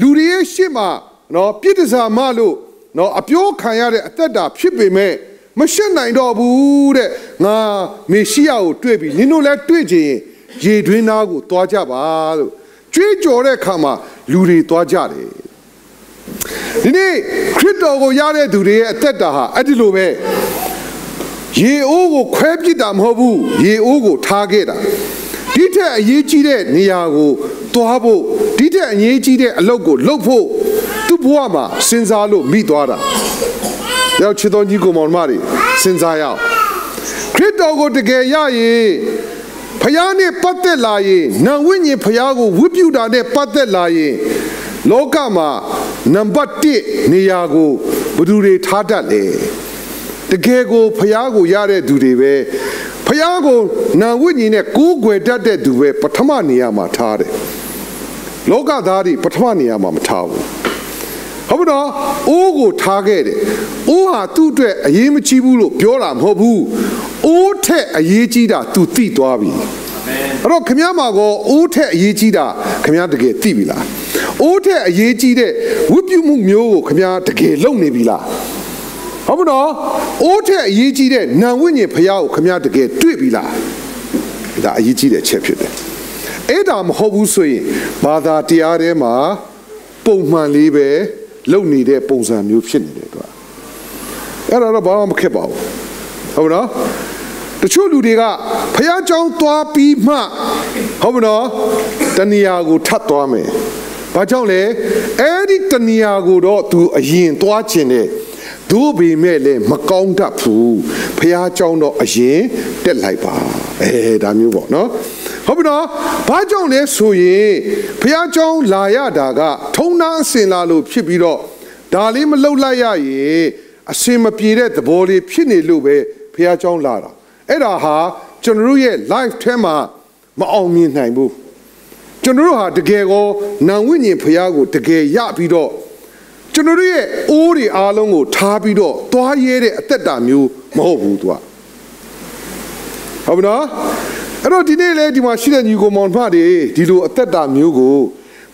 လူတွေရဲ့ရှေ့မှာနော်ပြစ်ဒဇာမလို့နော်အပြိုးခံရတဲ့အသက်တာဖြစ်ပေမဲ့ မရှက်နိုင်တော့ဘူးတဲ့ငါမေရှိယကိုတွေ့ပြီနင်တို့လည်းတွေ့ချင်ရေတွင်းသားကိုသွားကြပါလို့ကြွေးကြော်တဲ့အခါမှာလူတွေသွားကြတယ်ဒီနေ့ခရစ်တော်ကိုရတဲ့သူတွေရဲ့အသက်တာဟာအဲ့ဒီလိုပဲရေအိုးကိုခွဲပစ်တာမဟုတ်ဘူးရေအိုးကိုထားခဲ့တာဒီထက်အရေးကြီးတဲ့နေရာကိုသွားဖို့ဒီထက်အရေးကြီးတဲ့အလုပ်ကိုလုပ်ဖို့သူ့ဘဝမှာစဉ်းစားလို့မိသွားတာ ရောက်ချစ်တော်ကြီးကိုမောင်မတွေစဉ်းစားရအောင်ခရစ်တော်ကိုတကယ်ရရင်ဖျားနဲ့ပတ်သက်လာရင်နံဝိညာဉ်ဖျားကိုဝိပုတာနဲ့ပတ်သက်လာရင်လောကမှာနံပါတ်1နေရာကိုဘယ်သူတွေထားတတ်လဲတကယ်ကိုဖျားကိုရတဲ့သူတွေပဲဖျားကိုနံဝိညာဉ်နဲ့ကိုးကွယ်တတ်တဲ့သူပဲပထမနေရာမှာထားတယ်လောကသားတွေပထမနေရာမှာမထားဘူး ဟုတ်တော့အိုးကိုထားခဲ့တယ်အိုးဟာသူ့အတွက်အရေးမကြီးဘူးလို့ပြောတာမဟုတ်ဘူးအိုးထက်အရေးကြီးတာ तू သိသွားပြီအဲ့တော့ခမည်းမှာကောအိုးထက်အရေးကြီးတာခမည်းတကယ်သိပြီလားအိုးထက်အရေးကြီးတဲ့ဝိပုမှုမျိုးကိုခမည်းတကယ်လုံနေပြီလားဟုတ်မနော်အိုးထက်အရေးကြီးတဲ့နံဝိညာဉ်ဖျားကိုခမည်းတကယ်တွေ့ပြီလားဒါအရေးကြီးတဲ့ချက်ဖြစ်တယ်အဲ့ဒါမဟုတ်ဘူးဆိုရင်ဘာသာတရားထဲမှာပုံမှန်လေးပဲ လုံနေတဲ့ပုံစံမျိုးဖြစ်နေတယ်သူကအဲ့ဒါတော့ဘာမှမခက်ပါဘူးဟုတ်နော်တချို့လူတွေကဖះเจ้าသွားပြီးမှဟုတ်မနော်တဏှာကိုထပ်သွားမယ်ဘာကြောင့်လဲအဲ့ဒီတဏှာကိုတော့ तू အရင်သွားခြင်းနဲ့ဒို့ပေမဲ့လည်းမကောင်းတတ်ဘူးဖះเจ้าတော့အရင်တက်လိုက်ပါအဲဒါမျိုးပေါ့နော် ဟုတ်ပြီနော်ဘာကြောင့်လဲဆိုရင်ဘုရားကျောင်းလာရတာက ထုံနှန်းအစင်လာလို့ဖြစ်ပြီးတော့ဒါလေးမလှုပ်လိုက်ရရင်အစင်မပြေတဲ့သဘောလေးဖြစ်နေလို့ပဲဘုရားကျောင်းလာတာအဲ့ဒါဟာကျွန်တော်တို့ရဲ့ life ထဲမှာမအောင်မြင်နိုင်ဘူးကျွန်တော်တို့ဟာတကယ်ကိုနာဝိညာဉ်ဘုရားကိုတကယ်ရပြီးတော့ကျွန်တော်တို့ရဲ့အိုးတွေအားလုံးကိုထားပြီးတော့သွားရဲတဲ့အသက်တာမျိုးမဟုတ်ဘူးသူကဟုတ်ပြီနော် အဲ့တော့ဒီနေ့လေဒီမှာရှိတဲ့ညီကိုမောင်နှမတွေဒီလိုအသက်တာမျိုးကို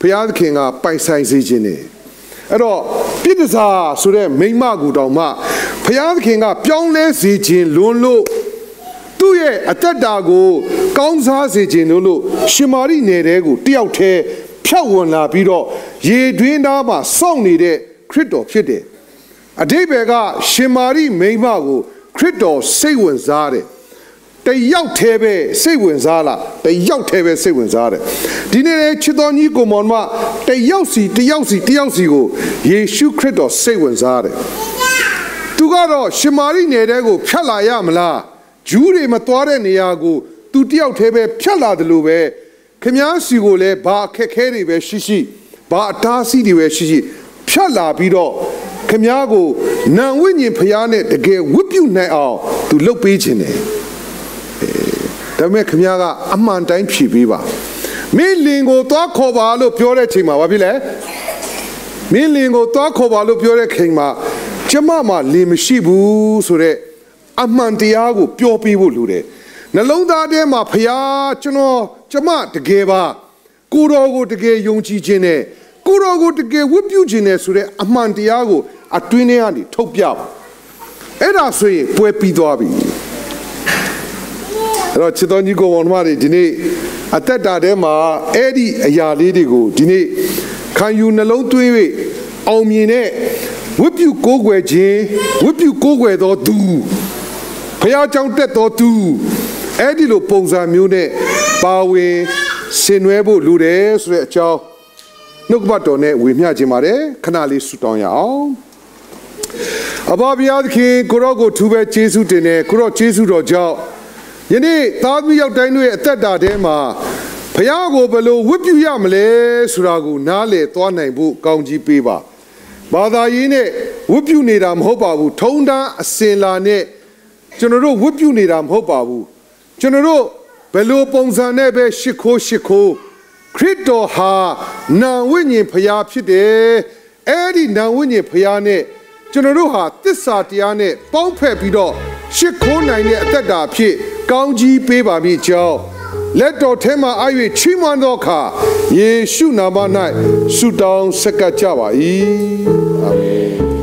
ဘုရားသခင်ကပိုင်ဆိုင်စေခြင်းနဲ့အဲ့တော့ပြစ်ဒစာဆိုတဲ့မိမကူတောင်မှဘုရားသခင်ကပြောင်းလဲစေခြင်းလွန်းလို့သူ့ရဲ့အသက်တာကိုကောင်းစားစေခြင်းလို့လို့ရှင်မာရိနယ်တဲကိုတယောက်တည်းဖြတ်ဝင်လာပြီးတော့ရေတွင်းသားမှာစောင့်နေတဲ့ခရစ်တော်ဖြစ်တယ်အတိဘယ်ကရှင်မာရိမိမကိုခရစ်တော်စိတ်ဝင်စားတယ် တယောက်သေးပဲစိတ်ဝင်စားလားတယောက်သေးပဲစိတ်ဝင်စားတယ်ဒီနေ့လေချစ်တော်ကြီးကိုမောင်မတယောက်စီတယောက်စီတယောက်စီကိုယေရှုခရစ်တော်စိတ်ဝင်စားတယ်သူကတော့ရှမာရိနယ်တဲကိုဖြတ်လာရမလားဂျူးတွေမသွားတဲ့နေရာကိုသူတယောက်သေးပဲဖြတ်လာတယ်လို့ပဲခမားစီကိုလည်းဘာအခက်ခဲတွေပဲရှိရှိဘာအတားအဆီးတွေပဲရှိရှိဖြတ်လာပြီးတော့ခမားကိုနံဝိညာဉ်ဖျားနဲ့တကယ်ဝတ်ပြုနိုင်အောင်သူလှုပ်ပေးခြင်းတယ် ဒါပေမဲ့ခင်ဗျားကအမှန်တိုင်းဖြေပေးပါမင်းလင်ကိုသွားခေါ်ပါလို့ပြောတဲ့ချိန်မှာဘာဖြစ်လဲမင်းလင်ကိုသွားခေါ်ပါလို့ပြောတဲ့ချိန်မှာကျမမှာလင်မရှိဘူးဆိုတော့အမှန်တရားကိုပြောပြဖို့လိုတယ်နှလုံးသားထဲမှာဖျားကျွန်တော်ကျမတကယ်ပါကိုတော်ကိုတကယ်ယုံကြည်ခြင်းနဲ့ကိုတော်ကိုတကယ်ဝတ်ပြုခြင်းနဲ့ဆိုတဲ့အမှန်တရားကိုအတွင်းထဲကနေထုတ်ပြပါအဲ့ဒါဆိုရင်ပွဲပြီးသွားပြီ အဲ့တော့ချစ်တော်ညီကိုမောင်နှမတွေဒီနေ့အသက်တာထဲမှာအဲ့ဒီအရာလေးတွေကိုဒီနေ့ခံယူနှလုံးသွင်း၍အောင်မြင်တဲ့ဝိပုကိုးကွယ်ခြင်းဝိပုကိုးကွယ်သောသူဖျားကြောင့်တက်တော်သူအဲ့ဒီလိုပုံစံမျိုးနဲ့ပါဝင်ဆင်နွှဲဖို့လိုတယ်ဆိုတဲ့အကြောင်းနှုတ်ကပတ်တော်နဲ့ဝေမျှခြင်းပါတယ်ခဏလေးဆုတောင်းရအောင်အဘဘုရားသခင်ကိုရော့ကိုထူပဲကျေးဇူးတင်တယ်ကိုရော့ကျေးဇူးတော်ကြောင့် ယနေ့သားသမီးရောက်တိုင်းတို့ရဲ့အသက်တာထဲမှာဘုရားကိုဘယ်လိုဝတ်ပြုရမလဲဆိုတာကိုနားလည်သွားနိုင်ဖို့ကောင်းကြီးပေးပါဘာသာရေးနဲ့ဝတ်ပြုနေတာမဟုတ်ပါဘူးထုံတန်းအစင်လာနဲ့ကျွန်တော်တို့ဝတ်ပြုနေတာမဟုတ်ပါဘူးကျွန်တော်တို့ဘယ်လိုပုံစံနဲ့ပဲရှ िख ိုးရှ िख ိုးခရစ်တော်ဟာနာဝိညာဉ်ဖျားဖြစ်တယ်အဲ့ဒီနာဝိညာဉ်ဖျားနဲ့ကျွန်တော်တို့ဟာတစ္ဆာတရားနဲ့ပေါင်းဖက်ပြီးတော့ရှ िख ိုးနိုင်တဲ့အသက်တာဖြစ် ကောင်းကြီးပေးပါမည်ကြောင်းလက်တော်ထဲမှာအ၍ချီးမွမ်းသောအခါယေရှုနာမ၌ဆုတောင်းဆက်ကပ်ကြပါ၏အာမင်